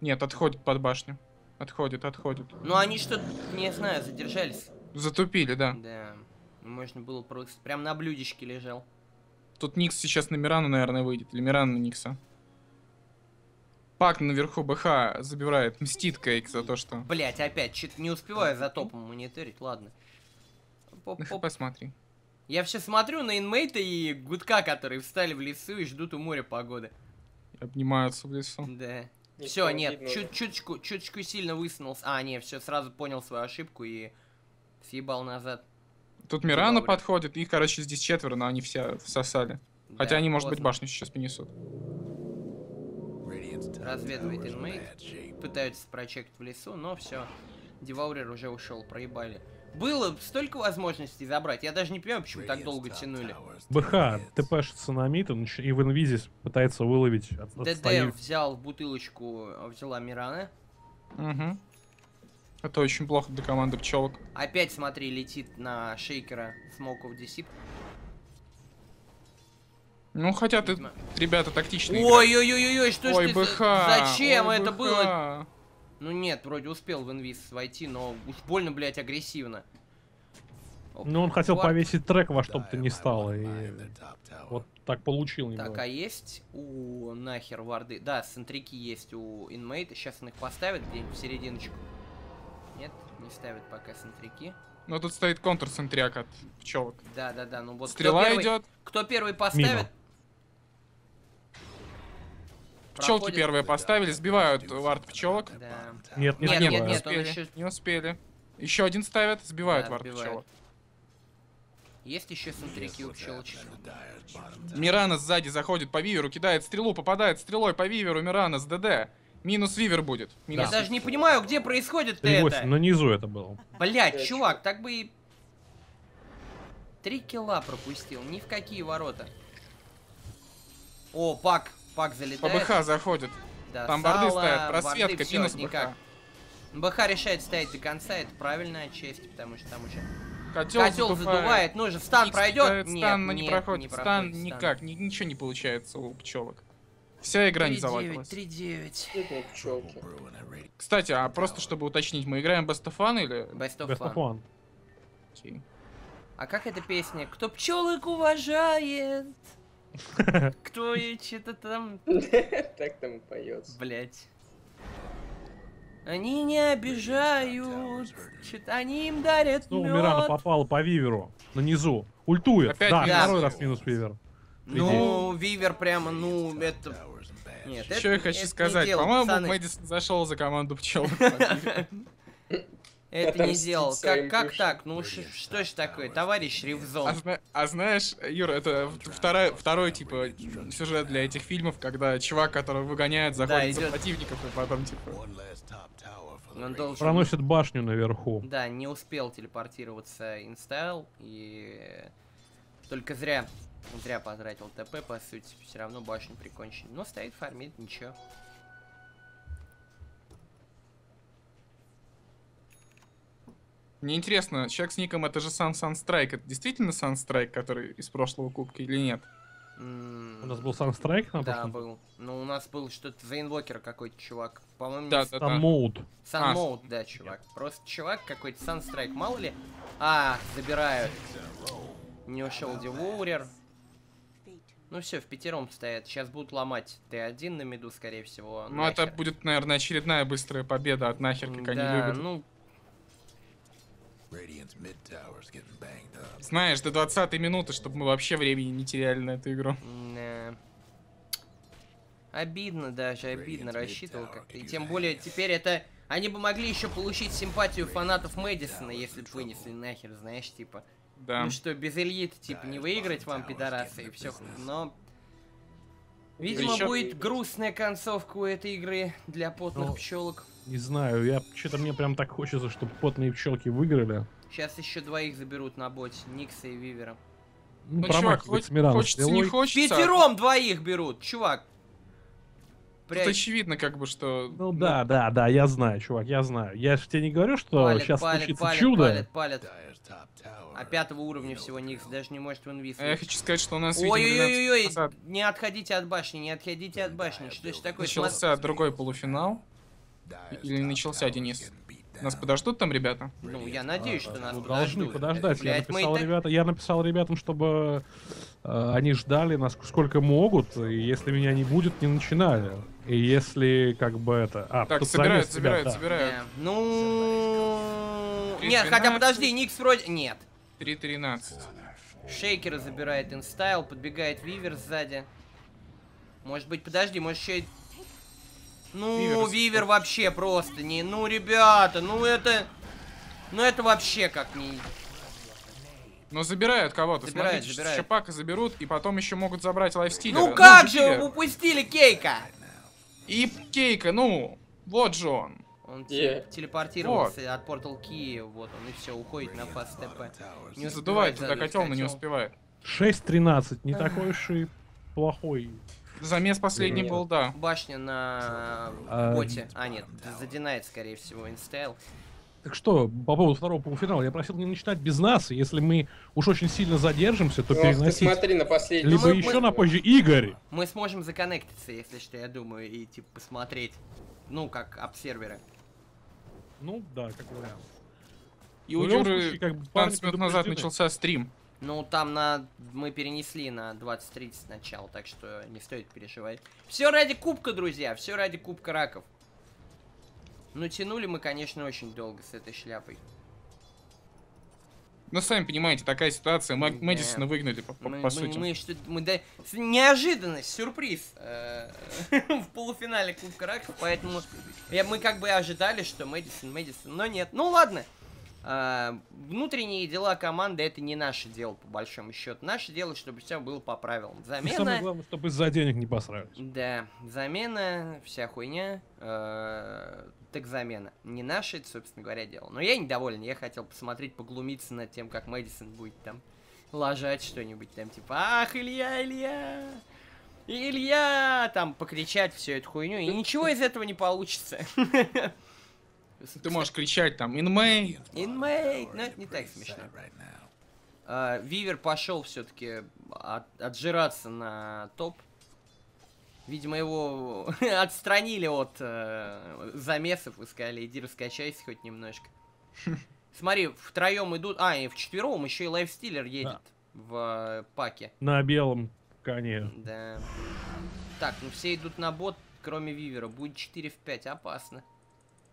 Speaker 3: Нет, отходит под башню. Отходит, отходит.
Speaker 1: Ну они что-то, не знаю, задержались.
Speaker 3: Затупили, да.
Speaker 1: Да. Можно было просто прям на блюдечке лежал.
Speaker 3: Тут Никс сейчас на Мирану, наверное, выйдет. Или Мирана на Никса. Пак наверху БХ забирает, мстит Кейк за то, что...
Speaker 1: Блять, опять, что-то не успеваю за топом мониторить, ладно. Поп-
Speaker 3: На
Speaker 1: поп.
Speaker 3: хп смотри.
Speaker 1: Я все смотрю на инмейта и гудка, которые встали в лесу и ждут у моря погоды.
Speaker 3: Обнимаются в лесу.
Speaker 1: Да. Все, нет, чуть чуточку, чуточку сильно высунулся. А, не, все, сразу понял свою ошибку и съебал назад.
Speaker 3: Тут Мирана подходит, их, короче, здесь четверо, но они все всосали. Хотя
Speaker 1: Да,
Speaker 3: они, может быть, башню сейчас принесут.
Speaker 1: Разведывает инмейт. Пытаются прочекать в лесу, но все. Деваурер уже ушел, проебали. Было столько возможностей забрать. Я даже не понимаю, почему так долго тянули.
Speaker 2: БХ ТПшится на мид и в инвизе пытается выловить от,
Speaker 1: ДД взял бутылочку, взяла Мирана.
Speaker 3: Угу. Это очень плохо для команды пчелок.
Speaker 1: Опять, смотри, летит на шейкера Smoke of Deceit.
Speaker 3: Ну, хотя ты, ребята тактичные.
Speaker 1: Ой-ой-ой-ой, что
Speaker 3: Ой,
Speaker 1: ж ты...
Speaker 3: БХ!
Speaker 1: Зачем
Speaker 3: ой,
Speaker 1: это
Speaker 3: БХ.
Speaker 1: было? Ну нет, вроде успел в инвиз войти, но уж больно, блядь, агрессивно. Оп,
Speaker 2: Ну, он хотел
Speaker 1: Вар-
Speaker 2: повесить трек во что бы то ни стало. И вот так получил
Speaker 1: Так, а есть у нахер варды? Да, центрики есть у инмейта. Сейчас он их поставит где-нибудь в серединочку. Нет, не ставит пока центрики.
Speaker 3: Ну, тут стоит контр-центряк от пчелок.
Speaker 1: Да, да, да. Ну вот кто
Speaker 3: Стрела
Speaker 1: первый,
Speaker 3: идет.
Speaker 1: кто первый поставит?
Speaker 2: Мимо.
Speaker 3: Пчелки первые поставили, сбивают вард пчелок.
Speaker 1: Да.
Speaker 2: Нет, не
Speaker 1: Нет, нет,
Speaker 3: не
Speaker 1: нет, он
Speaker 3: успели,
Speaker 1: еще-
Speaker 3: не успели. Еще один ставят, сбивают
Speaker 1: Да,
Speaker 3: вард
Speaker 1: сбивает.
Speaker 3: пчелок.
Speaker 1: Есть еще центрики у пчелочек.
Speaker 3: Мирана сзади заходит по виверу, кидает стрелу, попадает стрелой по виверу, Мирана с ДД. Минус вивер будет.
Speaker 1: Я
Speaker 3: Минус.
Speaker 1: даже не понимаю, где происходит
Speaker 2: 3-8,
Speaker 1: это.
Speaker 2: на низу это было.
Speaker 1: Блять, чувак, так бы и... Три килла пропустил, ни в какие ворота. О, пак, пак
Speaker 3: По
Speaker 1: залетает.
Speaker 3: БХ заходит.
Speaker 1: Да,
Speaker 3: Там борды
Speaker 1: сало,
Speaker 3: стоят, просветка,
Speaker 1: борды,
Speaker 3: минус
Speaker 1: никак.
Speaker 3: БХ.
Speaker 1: БХ решает стоять до конца, это правильная честь, потому что там уже
Speaker 3: Котел,
Speaker 1: котел задувает, ну же, стан
Speaker 3: Икс
Speaker 1: пройдет?
Speaker 3: ставит,
Speaker 1: Нет,
Speaker 3: стан, но не
Speaker 1: нет,
Speaker 3: проходит.
Speaker 1: не
Speaker 3: стан
Speaker 1: проходит
Speaker 3: никак, ни- ничего не получается у пчелок. Вся игра не
Speaker 1: 3-9,
Speaker 3: залагалась.
Speaker 1: 3-9.
Speaker 4: Бедные пчелки.
Speaker 3: Кстати, а просто чтобы уточнить, мы играем Best of Fun или...
Speaker 1: Best of
Speaker 2: Best of
Speaker 1: fun.
Speaker 2: one.
Speaker 3: Окей.
Speaker 1: А как эта песня? Кто пчелок уважает? Кто и что-то там,
Speaker 4: Так там и поется.
Speaker 1: блять. Они не обижают, что-то они им дарят
Speaker 2: Ну, Мирана попала по виверу. На низу. Ультует.
Speaker 3: Опять
Speaker 2: да, второй раз минус вивер.
Speaker 1: Ну, Вивер прямо, ну, это... Нет,
Speaker 3: Что
Speaker 1: это-
Speaker 3: я
Speaker 1: это
Speaker 3: хочу
Speaker 1: не
Speaker 3: сказать? По-моему. Мэдисон зашел за команду пчел.
Speaker 1: Это не
Speaker 4: Отомстить
Speaker 1: делал. Как, как так? Ну ш- что ж такое, товарищ
Speaker 3: А,
Speaker 1: Ревзон?
Speaker 3: зна- а знаешь, Юра, это второй, второй, типа, сюжет для этих фильмов, когда чувак, которого выгоняют, заходит за
Speaker 1: идёт.
Speaker 3: противников, и потом, типа...
Speaker 1: Он должен...
Speaker 2: Проносит башню наверху.
Speaker 1: Да, не успел телепортироваться инстайл и только зря, зря потратил ТП, по сути, все равно башню прикончили. Но стоит фармит, ничего.
Speaker 3: Мне интересно, человек с ником это же сам Санстрайк. Это действительно Санстрайк, который из прошлого кубка или нет?
Speaker 2: У нас был Санстрайк на
Speaker 1: Да, был. Ну, у нас был что-то за инвокера какой-то чувак. По-моему,
Speaker 3: Да,
Speaker 1: не
Speaker 3: да,
Speaker 2: Там
Speaker 3: да.
Speaker 2: моут.
Speaker 3: А,
Speaker 1: Санмоут, да, чувак. Просто чувак какой-то, Санстрайк, мало ли. А, забирают. Не ушел Девоурер. Ну все, в пятером стоят. Сейчас будут ломать Т1 на меду, скорее всего.
Speaker 3: Ну, это
Speaker 1: нахер.
Speaker 3: будет, наверное, очередная быстрая победа от нахер, как они
Speaker 1: Да,
Speaker 3: любят.
Speaker 1: ну,
Speaker 3: Знаешь, до 20 минуты, чтобы мы вообще времени не теряли на эту игру.
Speaker 1: Да. Обидно даже, обидно рассчитывал как-то. И тем более теперь это... Они бы могли еще получить симпатию фанатов Мэдисона, если бы вынесли нахер, знаешь, типа.
Speaker 3: Да.
Speaker 1: Ну что, без Ильи типа не выиграть вам, пидорасы, и все. Но... Видимо,
Speaker 3: Ещё-
Speaker 1: будет грустная концовка у этой игры для потных
Speaker 2: Ну,
Speaker 1: пчелок.
Speaker 2: Не знаю, я что-то мне прям так хочется, чтобы потные пчелки выиграли.
Speaker 1: Сейчас еще двоих заберут на боте, Никса и Вивера.
Speaker 3: Ну, чувак,
Speaker 2: промахивать
Speaker 3: хоть- хочется, не
Speaker 2: стрелой.
Speaker 3: хочется.
Speaker 1: Пятером двоих берут, чувак.
Speaker 3: Тут
Speaker 1: Прячь.
Speaker 3: очевидно, как бы, что...
Speaker 2: Ну да, да, да, я знаю, чувак, я знаю. Я же тебе не говорю, что
Speaker 1: Палит,
Speaker 2: сейчас
Speaker 1: палит,
Speaker 2: случится
Speaker 1: палит,
Speaker 2: чудо.
Speaker 1: палит, палит.
Speaker 5: Dyer's top tower.
Speaker 1: А пятого уровня всего Никс даже не может в инвиз.
Speaker 3: А я хочу сказать, что у нас, видимо, 12
Speaker 1: Ой-ой-ой, не отходите от башни, не отходите от башни. Что ж такое?
Speaker 3: начался другой полуфинал. Или начался, Денис? Нас подождут там ребята?
Speaker 1: Ну, я надеюсь, что нас
Speaker 2: Ну, должны
Speaker 1: подождут.
Speaker 2: подождать. Я
Speaker 1: Блядь, мы и
Speaker 2: написал,
Speaker 1: так-
Speaker 2: ребята, я написал ребятам, чтобы э, они ждали нас сколько могут, и если меня не будет, не начинали. И если как бы это... А,
Speaker 3: Так, собирают,
Speaker 2: завес,
Speaker 3: собирают,
Speaker 2: да.
Speaker 3: собирают.
Speaker 1: Да. Ну... Нет, хотя
Speaker 3: 12.
Speaker 1: подожди, Никс вроде... Нет.
Speaker 3: 3.13.
Speaker 1: Шейкера забирает инстайл, подбегает Вивер сзади. Может быть, подожди, может еще и... Ну,
Speaker 3: Вивер
Speaker 1: Вивер, вообще просто не... Ну, ребята, ну это... Ну это вообще как не...
Speaker 3: Но забирают кого-то.
Speaker 1: Забирают,
Speaker 3: Смотрите,
Speaker 1: забирают.
Speaker 3: Щепака заберут, и потом еще могут забрать лайфстилера.
Speaker 1: Ну как же,
Speaker 3: Киллер.
Speaker 1: упустили Кейка!
Speaker 3: И Кейка, ну, вот же он.
Speaker 1: Он те- телепортировался от Portal Key, вот он и все, уходит на фаст ТП. Не
Speaker 3: Задувает
Speaker 1: успевает
Speaker 3: туда котел, но не успевает.
Speaker 2: 6-13, не такой уж и плохой.
Speaker 3: Замес последний был, да.
Speaker 1: Башня на
Speaker 2: А,
Speaker 1: боте. А, нет, задинает, скорее всего, инстайл.
Speaker 2: Так что, по поводу второго полуфинала, я просил не начинать без нас, и если мы уж очень сильно задержимся, то
Speaker 4: Ох, ты
Speaker 2: переносить
Speaker 4: смотри на последний.
Speaker 2: либо
Speaker 1: мы-
Speaker 2: еще
Speaker 1: мы-
Speaker 2: на позже Игорь.
Speaker 1: Мы сможем законнектиться, если что, я думаю, и типа посмотреть. Ну, как обсерверы.
Speaker 2: Ну, да, как вариант.
Speaker 3: И
Speaker 2: В
Speaker 3: у
Speaker 2: любом
Speaker 3: Юры
Speaker 2: случае, как бы,
Speaker 3: 15
Speaker 2: парни
Speaker 3: минут назад начался стрим.
Speaker 1: Ну, там на... Мы перенесли на 20.30 начало, так что не стоит переживать. Все ради кубка, друзья, все ради кубка раков. Ну, тянули мы, конечно, очень долго с этой шляпой.
Speaker 3: Ну, сами понимаете, такая ситуация. Мак-
Speaker 1: Да.
Speaker 3: Мэдисона выгнали, по, по-
Speaker 1: Мы,
Speaker 3: по сути.
Speaker 1: мы что мы да, неожиданность, сюрприз э, в полуфинале Кубка Раков, поэтому я, мы как бы ожидали, что Мэдисон, Мэдисон, но нет. Ну ладно, внутренние дела команды это не наше дело по большому счету. Наше дело, чтобы все было по правилам.
Speaker 2: И самое
Speaker 1: Замена,
Speaker 2: главное, чтобы из-за денег не посрались.
Speaker 1: да, замена, вся хуйня, э, так замена. Не наше, это, собственно говоря, дело. Но я недоволен, я хотел посмотреть, поглумиться над тем, как Мэдисон будет там лажать что-нибудь там, типа, ах, Илья, Илья, Илья, там, покричать всю эту хуйню, и ничего из этого не получится.
Speaker 3: Ты можешь кричать там «Инмей!»
Speaker 1: Инмейт, но это не так смешно. А, Вивер пошел все-таки отжираться на топ. Видимо, его отстранили от э, замесов и сказали, иди раскачайся хоть немножко. Смотри, втроем идут, а, и в четвером еще и лайфстилер едет в э, паке.
Speaker 2: На белом коне.
Speaker 1: Да. Так, ну все идут на бот, кроме Вивера. Будет 4 в 5, опасно.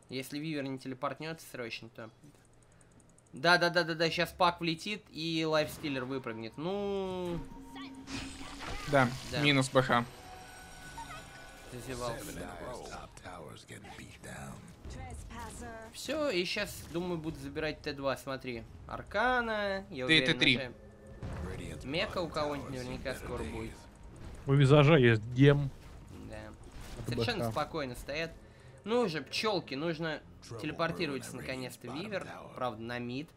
Speaker 1: Если Вивер не телепортнется срочно, то... Да-да-да-да-да, сейчас пак влетит и лайфстиллер выпрыгнет. Ну...
Speaker 3: Да,
Speaker 1: Да.
Speaker 3: минус БХ.
Speaker 1: зазевался. Все, и сейчас, думаю, буду забирать Т2, смотри. Аркана, я
Speaker 3: Ты
Speaker 1: уверен,
Speaker 3: Т3.
Speaker 1: уже Мека у кого-нибудь наверняка скоро будет.
Speaker 2: У визажа есть гем.
Speaker 1: Да. Совершенно
Speaker 2: БХ.
Speaker 1: спокойно стоят. Ну уже, пчелки, нужно
Speaker 5: at
Speaker 1: наконец-то Вивер. Правда, на мид.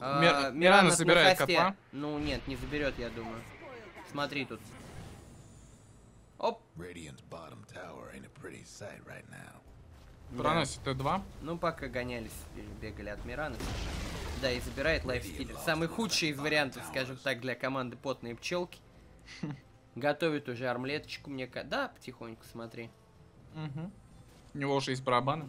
Speaker 1: А,
Speaker 3: Мир-
Speaker 1: Мирана
Speaker 3: Мирана
Speaker 1: хосте.
Speaker 3: копа.
Speaker 1: Ну нет, не заберет, я думаю. Смотри тут. Оп.
Speaker 3: Проносит Т2.
Speaker 1: Ну, пока гонялись, бегали от Мираны. Да, и забирает лайфстилер. Самый худший из вариантов, скажем так, для команды потные пчелки. Готовит уже армлеточку мне. ка- Да, потихоньку, смотри.
Speaker 3: Мгм. У него уже есть барабаны.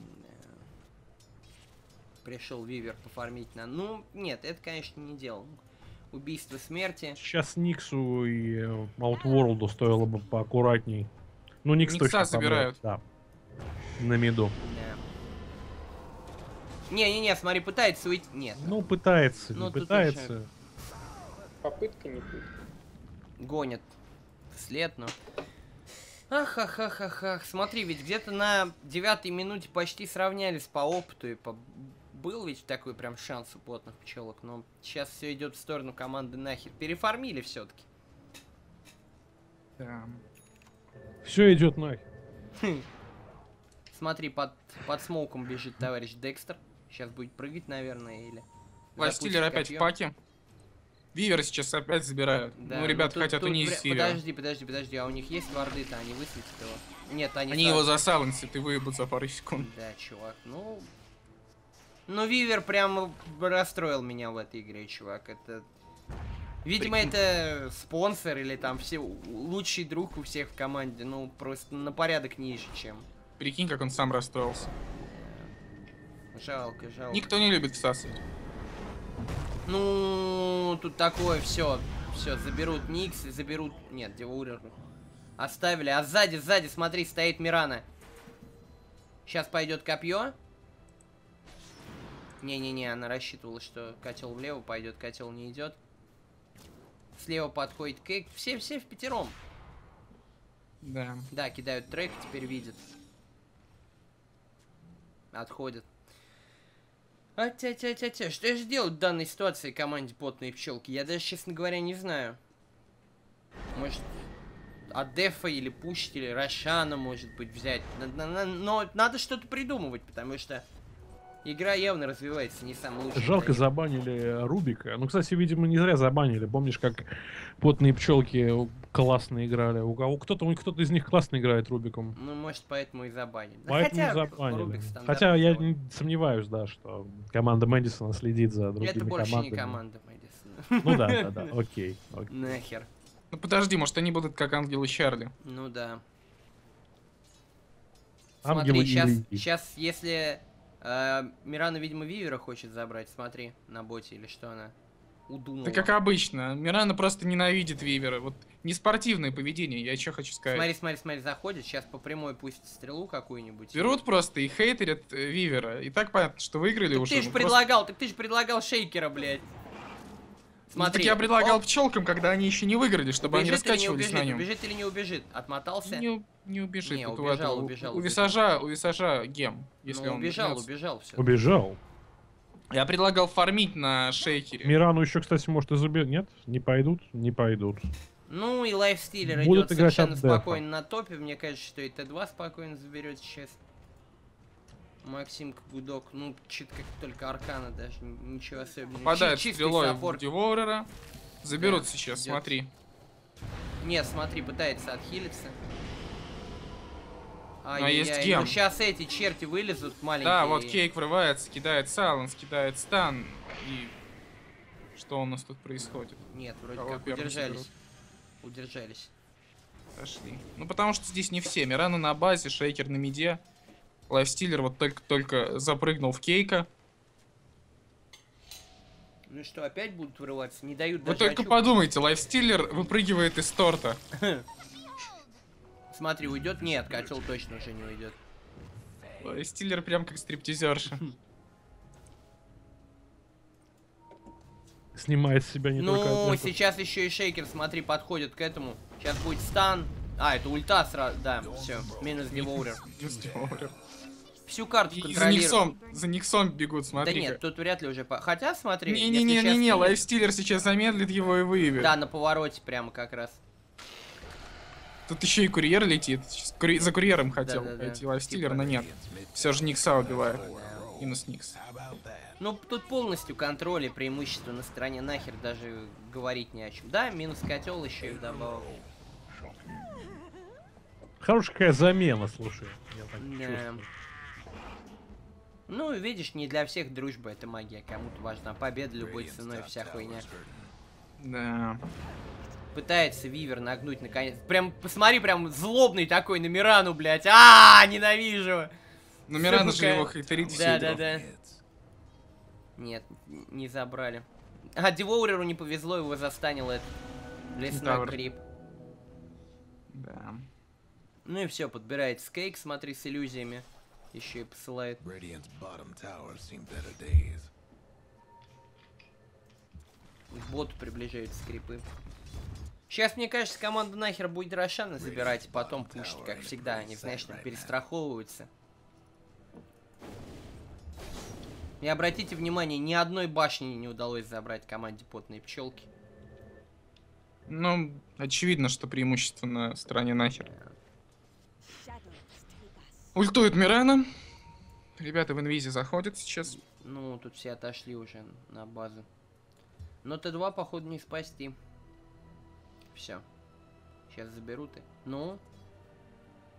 Speaker 1: Пришел Вивер пофармить на... Ну, нет, это, конечно, не делал. Убийство смерти.
Speaker 2: Сейчас Никсу и э, Outworld стоило бы поаккуратней. Ну, Никс
Speaker 3: Никса
Speaker 2: точно помрет, Да. На миду.
Speaker 1: Да. Не-не-не, смотри, пытается уйти. Нет.
Speaker 2: Ну, пытается,
Speaker 1: Ну,
Speaker 2: не пытается.
Speaker 4: Попытка не пытка.
Speaker 1: гонят вслед, но... Ах, ах, ах, ах, ах. Смотри, ведь где-то на девятой минуте почти сравнялись по опыту и по... Был ведь такой прям шанс у плотных пчелок, но сейчас все идет в сторону команды нахер. Переформили все-таки.
Speaker 3: Да.
Speaker 2: Все идет нахер.
Speaker 1: Смотри, под, под смоуком бежит товарищ Декстер. Сейчас будет прыгать, наверное, или... Запустит
Speaker 3: опять в паке. Вивер сейчас опять забирают.
Speaker 1: Да,
Speaker 3: ну, ребята
Speaker 1: тут-
Speaker 3: хотят
Speaker 1: тут
Speaker 3: унизить Вивера.
Speaker 1: Подожди, подожди, подожди, а у них есть варды-то, они высветят его? Нет, они...
Speaker 3: Они
Speaker 1: сразу-
Speaker 3: его засалансят и выебут за пару секунд.
Speaker 1: Да, чувак, ну... Ну, Вивер прям расстроил меня в этой игре, чувак. Это... Видимо,
Speaker 3: Прикинь.
Speaker 1: это спонсор или там все лучший друг у всех в команде. Ну, просто на порядок ниже, чем.
Speaker 3: Прикинь, как он сам расстроился.
Speaker 1: Жалко, жалко.
Speaker 3: Никто не любит всасывать.
Speaker 1: Ну, тут такое все. Все, заберут Никс, заберут... Нет, Деваурер. Оставили. А сзади, сзади, смотри, стоит Мирана. Сейчас пойдет копье. Не-не-не, она рассчитывала, что котел влево пойдет, котел не идет. Слева подходит Кейк. Все, все в пятером.
Speaker 3: Да.
Speaker 1: Да, кидают трек, теперь видят. Отходят. А тя тя тя тя Что же делать в данной ситуации команде потные пчелки? Я даже, честно говоря, не знаю. Может, от Дефа или пушить, или Рошана, может быть, взять. Но надо что-то придумывать, потому что игра явно развивается не самым лучшим.
Speaker 2: Жалко,
Speaker 1: образом.
Speaker 2: забанили Рубика. Ну, кстати, видимо, не зря забанили. Помнишь, как потные пчелки классно играли? У кого кто-то, у кто-то из них классно играет Рубиком.
Speaker 1: Ну, может, поэтому и забанили.
Speaker 2: Поэтому
Speaker 1: хотя,
Speaker 2: забанили. Хотя я не сомневаюсь, да, что команда Мэдисона следит за другими
Speaker 1: Это больше
Speaker 2: командами.
Speaker 1: не команда Мэдисона.
Speaker 2: Ну да, да, да, окей. окей.
Speaker 1: Нахер.
Speaker 3: Ну подожди, может они будут как Ангел и Чарли.
Speaker 1: Ну да.
Speaker 2: Ангелы
Speaker 1: Смотри, сейчас,
Speaker 2: и-
Speaker 1: сейчас, если э, Мирана, видимо, Вивера хочет забрать, смотри, на боте или что она удумала.
Speaker 3: Да как обычно, Мирана просто ненавидит Вивера. Вот неспортивное поведение, я что хочу сказать.
Speaker 1: Смотри, смотри, смотри, заходит, сейчас по прямой пусть стрелу какую-нибудь.
Speaker 3: Берут просто и хейтерят э, Вивера. И так понятно, что выиграли
Speaker 1: Так
Speaker 3: уже.
Speaker 1: ты же
Speaker 3: ну, просто-
Speaker 1: предлагал, так ты же предлагал шейкера, блядь.
Speaker 3: Ну, так
Speaker 1: Смотри.
Speaker 3: я предлагал
Speaker 1: оп,
Speaker 3: пчелкам, когда они еще не выиграли, чтобы они
Speaker 1: убежит не
Speaker 3: раскачивались
Speaker 1: убежит,
Speaker 3: на нем.
Speaker 1: убежит или не убежит, отмотался.
Speaker 3: Не, у- не убежит.
Speaker 1: Не,
Speaker 3: Тут у
Speaker 1: убежал,
Speaker 3: этого-
Speaker 1: убежал,
Speaker 3: У
Speaker 1: убежал.
Speaker 3: висажа, у висажа гем. Если
Speaker 1: ну,
Speaker 3: он
Speaker 1: убежал,
Speaker 3: вернется.
Speaker 1: убежал, все.
Speaker 2: Убежал.
Speaker 3: Я предлагал фармить на шейкере.
Speaker 2: Мирану еще, кстати, может изубить. Нет? Не пойдут? Не пойдут.
Speaker 1: Ну и лайфстилер
Speaker 2: Будут
Speaker 1: идет
Speaker 2: играть
Speaker 1: совершенно спокойно на топе. Мне кажется, что и Т2 спокойно заберет сейчас. Максим Гудок, ну, чит как только Аркана даже, ничего особенного.
Speaker 3: Попадает
Speaker 1: Чи-
Speaker 3: стрелой в. Деворера. Заберут
Speaker 1: Да,
Speaker 3: сейчас,
Speaker 1: идет.
Speaker 3: смотри.
Speaker 1: Нет, смотри, пытается отхилиться.
Speaker 3: А есть гем.
Speaker 1: сейчас эти черти вылезут маленькие.
Speaker 3: Да, вот Кейк врывается, кидает silence, кидает stun. И что у нас тут происходит?
Speaker 1: Нет, вроде
Speaker 3: Кого
Speaker 1: как удержались.
Speaker 3: заберут?
Speaker 1: Удержались.
Speaker 3: Пошли. Ну потому что здесь не все. Мирана на базе, Шейкер на миде. Лайфстиллер вот только-только запрыгнул в Кейка.
Speaker 1: Ну что, опять будут вырываться? Не дают
Speaker 3: Вы
Speaker 1: даже
Speaker 3: только
Speaker 1: очок.
Speaker 3: подумайте, Лайфстиллер выпрыгивает из торта.
Speaker 1: Смотри, уйдет? Нет, котел точно уже не уйдет.
Speaker 3: Лайфстиллер прям как стриптизерша.
Speaker 2: Снимает с себя не
Speaker 1: ну,
Speaker 2: только одежду.
Speaker 1: сейчас еще и шейкер, смотри, подходит к этому. Сейчас будет stun. А, это ульта сразу, да, все, минус девоурер.
Speaker 3: Минус Девоурер.
Speaker 1: Всю карту
Speaker 3: И за
Speaker 1: контролирует.
Speaker 3: Никсом, за Никсом бегут,
Speaker 1: Да
Speaker 3: смотри.
Speaker 1: нет, тут вряд ли уже... по- Хотя, смотри,
Speaker 3: Не-не-не-не-не, лайфстиллер сейчас замедлит его и выявит.
Speaker 1: Да, на повороте прямо как раз.
Speaker 3: Тут еще и курьер летит. Курье- За курьером хотел
Speaker 1: Да-да-да.
Speaker 3: пойти лайфстиллер,
Speaker 1: Типа.
Speaker 3: но нет. Все же Никса убивает. Минус Никс.
Speaker 1: Ну, тут полностью контроль и преимущество на стороне нахер даже говорить не о чем. Да, минус котел еще и вдобавок.
Speaker 2: Хорошая какая замена, слушай. Я так
Speaker 1: Да.
Speaker 2: чувствую.
Speaker 1: Ну, видишь, не для всех дружба это магия. Кому-то важна победа любой ценой, вся хуйня.
Speaker 3: Да.
Speaker 1: Пытается Вивер нагнуть наконец. Прям, посмотри, прям злобный такой на Мирану, блядь. А, ненавижу.
Speaker 3: Ну Мирана же его хейтерит
Speaker 1: Да, да, да. Нет, не забрали. А, Девоуреру не повезло, его застанил этот лесной
Speaker 3: Тавр.
Speaker 1: крип.
Speaker 3: Да.
Speaker 1: Ну и все, подбирает скейк, смотри, с иллюзиями. Еще и посылает.
Speaker 5: Radiant's bottom tower seen better days.
Speaker 1: К боту приближаются скрипы. Сейчас, мне кажется, команда нахер будет Рошана забирать, и потом пушить, как всегда. Они, знаешь, там перестраховываются. И обратите внимание, ни одной башни не удалось забрать команде потные пчелки.
Speaker 3: Ну, очевидно, что преимущество на стороне нахер. Ультует Мирана. Ребята в инвизе заходят сейчас.
Speaker 1: Ну, тут все отошли уже на базу. Но Т2, походу, не спасти. Все. Сейчас заберут и... Ну?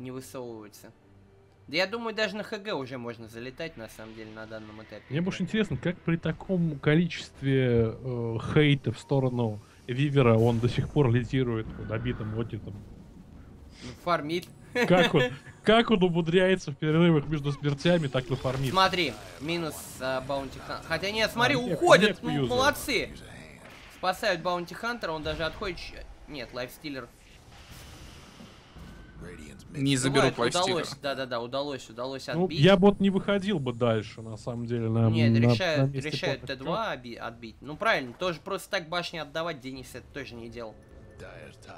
Speaker 1: Не высовываются. Да я думаю, даже на ХГ уже можно залетать, на самом деле, на данном этапе.
Speaker 2: Мне больше интересно, как при таком количестве э, хейта в сторону Вивера он до сих пор лидирует под обитым отитом.
Speaker 1: Ну, фармит.
Speaker 2: Как он, как он умудряется в перерывах между смертями так и фармить?
Speaker 1: Смотри, минус а, Баунти Хантер. Хотя нет, смотри,
Speaker 2: А, нет,
Speaker 1: уходят,
Speaker 2: нет,
Speaker 1: ну,
Speaker 2: юзают.
Speaker 1: молодцы. Спасают Баунти Хантера, он даже отходит. Нет, лайфстиллер.
Speaker 5: Radiant's
Speaker 3: Не заберут лайфстиллера.
Speaker 1: удалось, да-да-да, удалось, удалось
Speaker 2: Ну,
Speaker 1: отбить.
Speaker 2: я бы вот не выходил бы дальше, на самом деле, на,
Speaker 1: Нет,
Speaker 2: на- на
Speaker 1: решают,
Speaker 2: месте
Speaker 1: решают
Speaker 2: потных
Speaker 1: Т2 оби- отбить. Ну правильно, тоже просто так башни отдавать Денис это тоже не делал.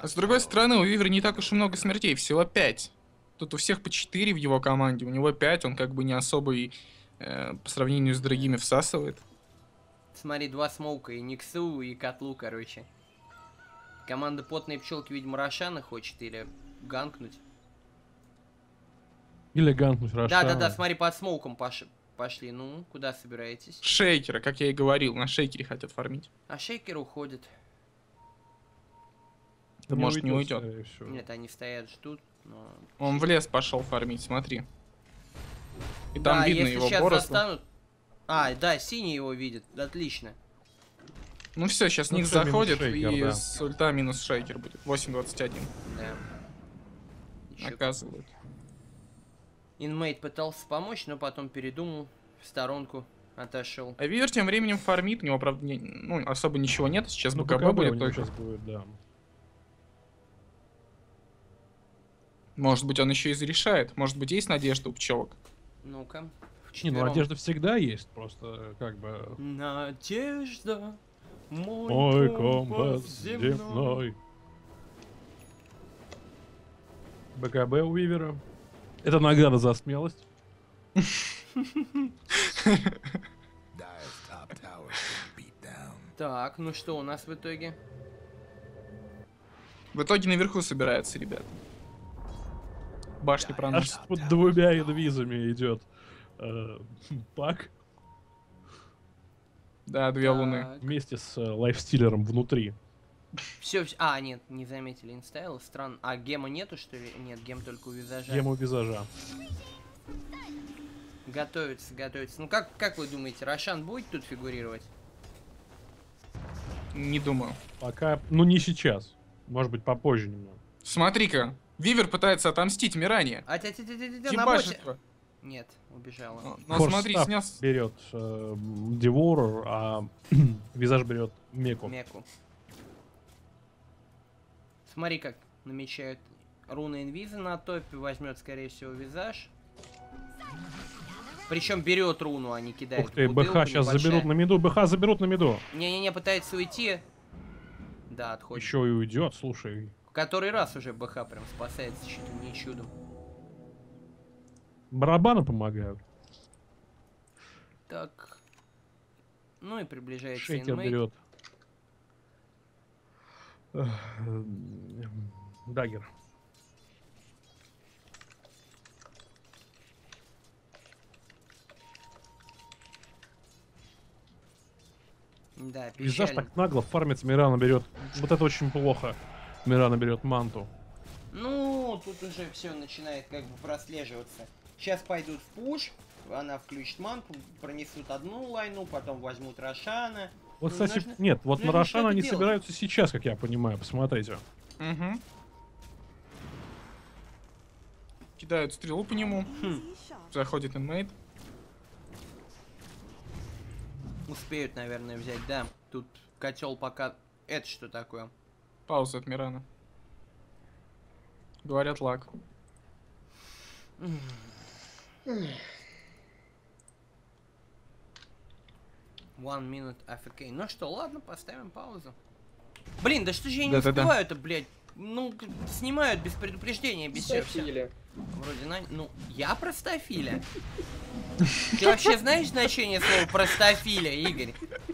Speaker 3: А с другой стороны, у Вивера не так уж и много смертей, всего 5. Тут у всех по 4 в его команде, у него 5, он как бы не особо и э, по сравнению с другими всасывает.
Speaker 1: Смотри, два смоука, и Никсу, и Котлу, короче. Команда потные пчелки, видимо, Рошана хочет или ганкнуть.
Speaker 2: Или ганкнуть Рошана.
Speaker 1: Да-да-да, смотри, под смоуком пош- пошли. Ну, куда собираетесь?
Speaker 3: Шейкера, как я и говорил, на шейкере хотят фармить.
Speaker 1: А шейкер уходит.
Speaker 3: Да может не уйдет.
Speaker 2: скорее всего.
Speaker 1: Нет, они стоят, ждут. Но...
Speaker 3: Он в лес пошел фармить, смотри. И
Speaker 1: да,
Speaker 3: там видно
Speaker 1: если
Speaker 3: его
Speaker 1: сейчас застанут... А, да, синий его видит. Отлично.
Speaker 3: Ну все, сейчас
Speaker 2: Ну
Speaker 3: Ник заходит,
Speaker 2: шейкер,
Speaker 3: и
Speaker 2: да.
Speaker 3: с ульта минус шейкер будет. 8.21.
Speaker 1: Да. Ещё
Speaker 3: Наказывают.
Speaker 1: Инмейт пытался помочь, но потом передумал, в сторонку отошел.
Speaker 3: А Вивер тем временем фармит, у него, правда, не- ну, особо ничего нет, сейчас
Speaker 2: Ну,
Speaker 3: БКБ, будет только.
Speaker 2: сейчас будет, да.
Speaker 3: Может быть, он еще и зарешает. Может быть, есть надежда у пчелок.
Speaker 1: Ну-ка.
Speaker 2: Не, ну одежда всегда есть, просто как бы...
Speaker 1: Надежда, мой,
Speaker 2: Мой
Speaker 1: компас
Speaker 2: земной. БКБ у Вивера. Это награда за смелость.
Speaker 1: Так, ну что у нас в итоге?
Speaker 3: В итоге наверху собираются, ребят. Башни
Speaker 2: Аж
Speaker 3: проносят.
Speaker 2: под двумя инвизами идет э, пак
Speaker 3: Да, две луны.
Speaker 2: вместе с э, лайфстиллером внутри.
Speaker 1: Все, А, нет, не заметили инстайл, странно. А гема нету, что ли? Нет, гем только у визажа.
Speaker 2: Гема визажа.
Speaker 1: Готовится, готовится. Ну как, как вы думаете, Рошан будет тут фигурировать?
Speaker 3: Не думаю.
Speaker 2: Пока, ну не сейчас. Может быть, попозже немного.
Speaker 3: Смотри-ка, Вивер пытается отомстить Миране.
Speaker 1: А тя тя тя тя тя на боте. Нет, убежала.
Speaker 3: Но
Speaker 2: Форс
Speaker 3: смотри, снес.
Speaker 2: берет э, Девор, а визаж берет Меку.
Speaker 1: Меку. Смотри, как намечают руны инвиза на топе, возьмет, скорее всего, визаж. Причем берет руну, а не кидает.
Speaker 2: Ух ты,
Speaker 1: в бутылку
Speaker 2: БХ сейчас
Speaker 1: небольшая.
Speaker 2: заберут на миду. БХ заберут на миду.
Speaker 1: Не-не-не, пытается уйти. Да, отходит.
Speaker 2: Еще и уйдет, слушай.
Speaker 1: Который раз уже БХ прям спасается чуть ли не чудом.
Speaker 2: Барабаны помогают.
Speaker 1: Так. Ну и приближается
Speaker 2: Шейкер на мид. берет. Дагер.
Speaker 1: Да,
Speaker 2: Визаж так нагло фармит, Мирана берет. Вот это очень плохо. Мирана берет манту.
Speaker 1: Ну, тут уже все начинает как бы прослеживаться. Сейчас пойдут в пуш, она включит манту, пронесут одну лайну, потом возьмут Рошана.
Speaker 2: Вот,
Speaker 1: Ну,
Speaker 2: кстати,
Speaker 1: нужно-
Speaker 2: нет, вот на
Speaker 1: нужно
Speaker 2: Рошана
Speaker 1: что-то
Speaker 2: они
Speaker 1: делать.
Speaker 2: собираются сейчас, как я понимаю, посмотрите.
Speaker 3: Угу. Кидают стрелу по нему. Заходит инмейт.
Speaker 1: Успеют, наверное, взять, да. Тут котел пока... Это что такое?
Speaker 3: Пауза от Мирана. Говорят лак.
Speaker 1: One minute AFK. Ну что, ладно, поставим паузу. Блин, да что же я не
Speaker 3: Да-да-да.
Speaker 1: успеваю-то, блядь? Ну, снимают без предупреждения, без всего.
Speaker 4: Софиля.
Speaker 1: Вроде на... Ну, я простофиля. Ты вообще знаешь значение слова простофиля, Игорь?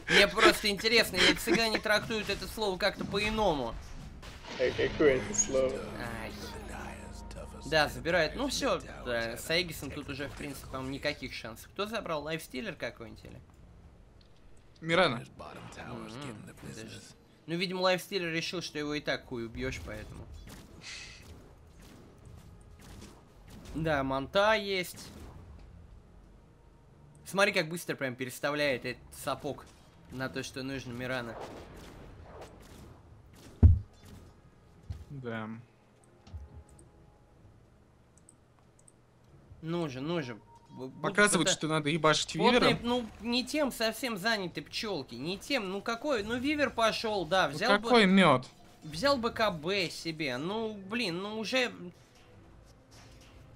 Speaker 1: Мне просто интересно, или цыгане трактуют это слово как-то по-иному.
Speaker 4: А какое это слово?
Speaker 1: Ай. Да, забирает. Ну все, да, с Аегисом тут уже, в принципе, по-моему, никаких шансов. Кто забрал? Лайфстиллер какой-нибудь или?
Speaker 3: Мирана.
Speaker 1: Ну, видимо, Лайфстиллер решил, что его и так хуй убьешь, поэтому. Да, манта есть. Смотри, как быстро прям переставляет этот сапог на то, что нужно Мирана.
Speaker 3: Да.
Speaker 1: Ну же, ну же.
Speaker 3: Показывают, что надо ебашить
Speaker 1: Вот
Speaker 3: Вивера.
Speaker 1: и- ну, не тем совсем заняты пчелки, не тем, ну какой, ну Вивер пошел, да,
Speaker 3: Ну
Speaker 1: взял
Speaker 3: какой
Speaker 1: бы,
Speaker 3: мед?
Speaker 1: взял бы КБ себе, ну, блин, ну уже...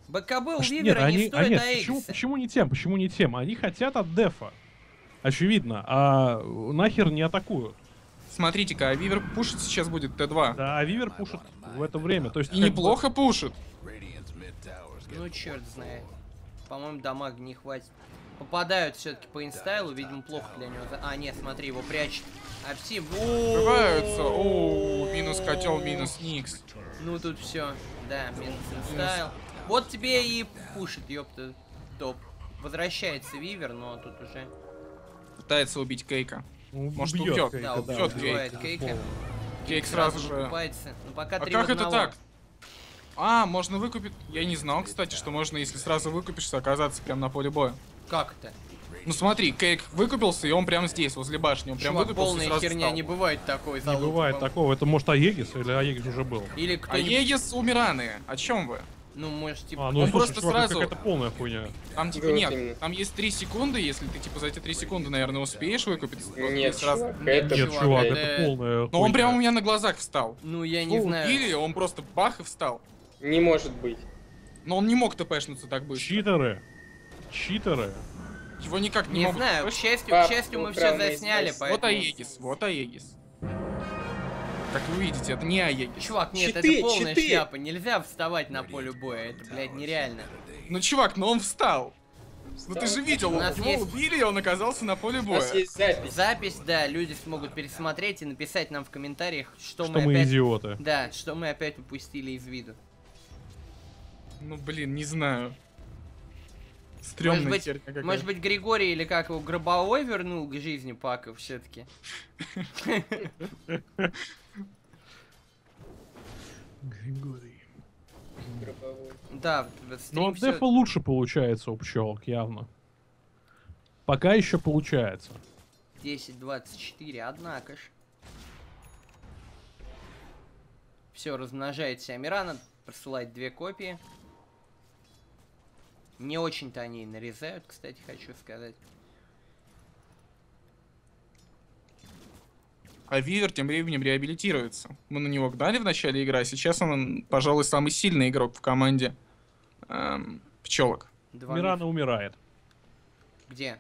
Speaker 1: БКБ у Вивера не
Speaker 2: они, а
Speaker 1: стоит
Speaker 2: нет, почему, почему не тем? Почему не тем? Они хотят от дефа. Очевидно. А нахер не атакуют.
Speaker 3: Смотрите-ка, а Вивер пушит сейчас будет Т2.
Speaker 2: Да, а Вивер пушит в это время. То есть,
Speaker 3: И
Speaker 2: как бы-
Speaker 3: неплохо пушит.
Speaker 1: Ну черт знает. По-моему, дамаг не хватит. Попадают все-таки по инстайлу, видимо, плохо для него. за- А, нет, смотри, его прячет. А все...
Speaker 3: Открываются. О, минус котел, минус Никс.
Speaker 1: Ну тут все, да, минус инстайл. Вот тебе и пушит, ёпта, топ. Возвращается Вивер, но тут уже...
Speaker 3: Пытается убить Кейка.
Speaker 2: Ну,
Speaker 3: Может,
Speaker 2: убьет
Speaker 3: убьет.
Speaker 2: Кейка,
Speaker 1: Да,
Speaker 3: убьет
Speaker 1: убивает
Speaker 2: это
Speaker 1: Кейка.
Speaker 2: полно.
Speaker 3: Кейк сразу же...
Speaker 1: Ну пока
Speaker 3: А как это так? А, можно выкупить... Я не знал, кстати, что можно, если сразу выкупишься, оказаться прям на поле боя.
Speaker 1: Как это?
Speaker 3: Ну смотри, Кейк выкупился, и он прям здесь, возле башни. Он прям
Speaker 1: Чувак,
Speaker 3: выкупился и
Speaker 1: полная
Speaker 3: сразу
Speaker 1: херня,
Speaker 3: встал.
Speaker 1: не бывает такой
Speaker 2: Не бывает такого. Это может Аегис или Аегис уже был?
Speaker 1: Или
Speaker 3: А
Speaker 1: кто-нибудь...
Speaker 3: Егис у Мираны. О чем вы?
Speaker 1: Ну, может, типа...
Speaker 2: А, ну
Speaker 3: Он
Speaker 2: слушай,
Speaker 3: просто
Speaker 2: чувак, это
Speaker 3: сразу-
Speaker 2: какая-то полная хуйня.
Speaker 3: Там типа нет,
Speaker 4: именно.
Speaker 3: там есть 3 секунды, если ты типа за эти 3 секунды, наверное, успеешь выкупиться.
Speaker 4: Нет,
Speaker 3: сразу.
Speaker 4: чувак, это...
Speaker 2: Нет,
Speaker 1: чувак, это-
Speaker 2: это полная
Speaker 3: Но он прямо у меня на глазах встал.
Speaker 1: Ну, я не
Speaker 3: Его
Speaker 1: знаю.
Speaker 3: убили, он просто бах и встал.
Speaker 4: Не может быть.
Speaker 3: Но он не мог тпшнуться так быстро.
Speaker 2: Читеры. Читеры.
Speaker 3: Его никак не,
Speaker 1: Не
Speaker 3: могут
Speaker 1: знаю, к счастью, к
Speaker 4: Пап,
Speaker 1: счастью, мы
Speaker 4: ну,
Speaker 1: все засняли, поэтому...
Speaker 3: Вот Аегис, вот Аегис. Как вы видите, это не Аегис.
Speaker 1: Чувак, нет,
Speaker 4: Читы,
Speaker 1: это полная
Speaker 4: читы.
Speaker 1: шляпа. Нельзя вставать на поле боя. Это, блядь, нереально.
Speaker 3: Ну, чувак, но он встал. Ну ты же видел,
Speaker 1: У нас
Speaker 3: его
Speaker 1: есть-
Speaker 3: убили, и он оказался на поле
Speaker 4: У
Speaker 3: боя.
Speaker 4: нас есть запись.
Speaker 1: Запись, да, люди смогут пересмотреть и написать нам в комментариях, что,
Speaker 2: Что
Speaker 1: мы,
Speaker 2: мы
Speaker 1: опять...
Speaker 2: идиоты.
Speaker 1: Да, что мы опять упустили из виду.
Speaker 3: Ну, блин, не знаю. Стрёмная
Speaker 1: Может быть,
Speaker 3: какая.
Speaker 1: Может быть, Григорий или как его гробовой вернул к жизни Пака все-таки.
Speaker 2: Григорий.
Speaker 4: Гробовой.
Speaker 1: Да,
Speaker 2: Ну, от дефа лучше получается у пчелок, явно. Пока еще получается.
Speaker 1: 10-24, однако ж. Все, размножается Амирана, присылает две копии. Не очень-то они и нарезают, кстати, хочу сказать.
Speaker 3: А Вивер тем временем реабилитируется. Мы на него гнали в начале игры, а сейчас он, пожалуй, самый сильный игрок в команде эм, пчелок.
Speaker 1: Два
Speaker 2: Мирана
Speaker 1: миф-
Speaker 2: умирает.
Speaker 1: Где?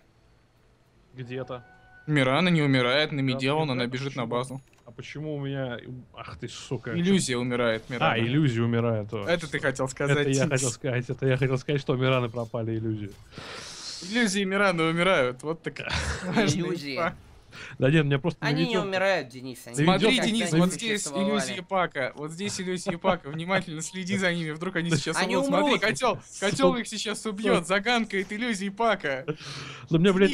Speaker 2: Где-то.
Speaker 3: Мирана не умирает, на
Speaker 2: Да,
Speaker 3: миде он, она бежит на базу.
Speaker 2: А почему у меня... Ах ты, сука.
Speaker 3: Иллюзия умирает, Мирана.
Speaker 2: А, иллюзия умирает. о.
Speaker 3: Это ты хотел сказать.
Speaker 2: Это я хотел сказать, это я хотел сказать, что у Мираны пропали иллюзии.
Speaker 3: Иллюзии Мираны умирают. Вот такая
Speaker 1: Иллюзии.
Speaker 2: Да нет, меня просто
Speaker 1: Они не умирают, Денис. Они
Speaker 3: Смотри, Денис, вот здесь иллюзии Пака. Вот здесь иллюзии Пака. Внимательно следи за ними. Вдруг они сейчас
Speaker 1: Они
Speaker 3: умрут. Смотри, котел. Котел их сейчас убьет. Заганкает иллюзии Пака.
Speaker 2: Да мне, блядь,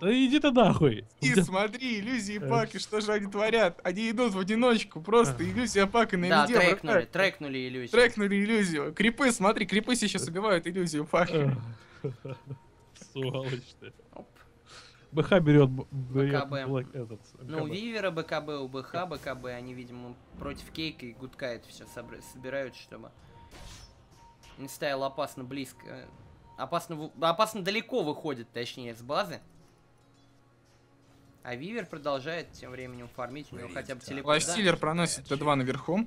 Speaker 2: да иди ты нахуй.
Speaker 3: И смотри, иллюзии
Speaker 2: Э.
Speaker 3: Пака, что же они творят? Они идут в одиночку. Просто иллюзия Пака на
Speaker 1: Да, трекнули, трекнули иллюзию.
Speaker 3: Трекнули иллюзию. Крипы, смотри, крипы сейчас убивают иллюзию Пака.
Speaker 2: Сволочь ты. БХ берет, берет
Speaker 1: БКБ.
Speaker 2: black- этот.
Speaker 1: Ну, у
Speaker 2: БКБ.
Speaker 1: Вивера БКБ, у БХ БКБ, они, видимо, против Кейка и Гудка это все собирают, чтобы... Инстайл опасно близко. Опасно, в- опасно далеко выходит, точнее, с базы. А Вивер продолжает тем временем фармить, у него хотя бы телепорт.
Speaker 3: Лайфстиллер проносит Т2 наверху.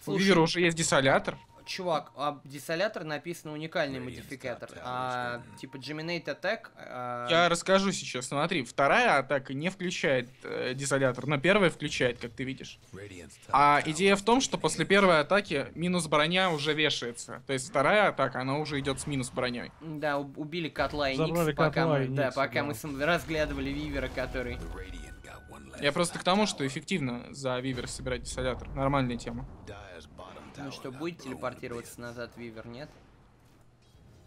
Speaker 3: У
Speaker 1: Слушай,
Speaker 3: Вивера уже есть десолятор.
Speaker 1: Чувак, а диссолятор написано уникальный модификатор. А типа Geminate Attack... а,
Speaker 3: Я расскажу сейчас. Смотри, вторая атака не включает э, десолятор, но первая включает, как ты видишь. А идея в том, что после первой атаки минус броня уже вешается. То есть вторая атака, она уже идет с минус броней.
Speaker 1: Да, уб- убили котла и Никса, пока мы,
Speaker 2: и
Speaker 1: да,
Speaker 2: Никса,
Speaker 1: пока
Speaker 2: да.
Speaker 1: мы разглядывали Вивера, который...
Speaker 3: Я просто к тому, что эффективно за Вивер собирать десолятор. Нормальная тема.
Speaker 1: Ну что, будет телепортироваться назад Вивер, нет?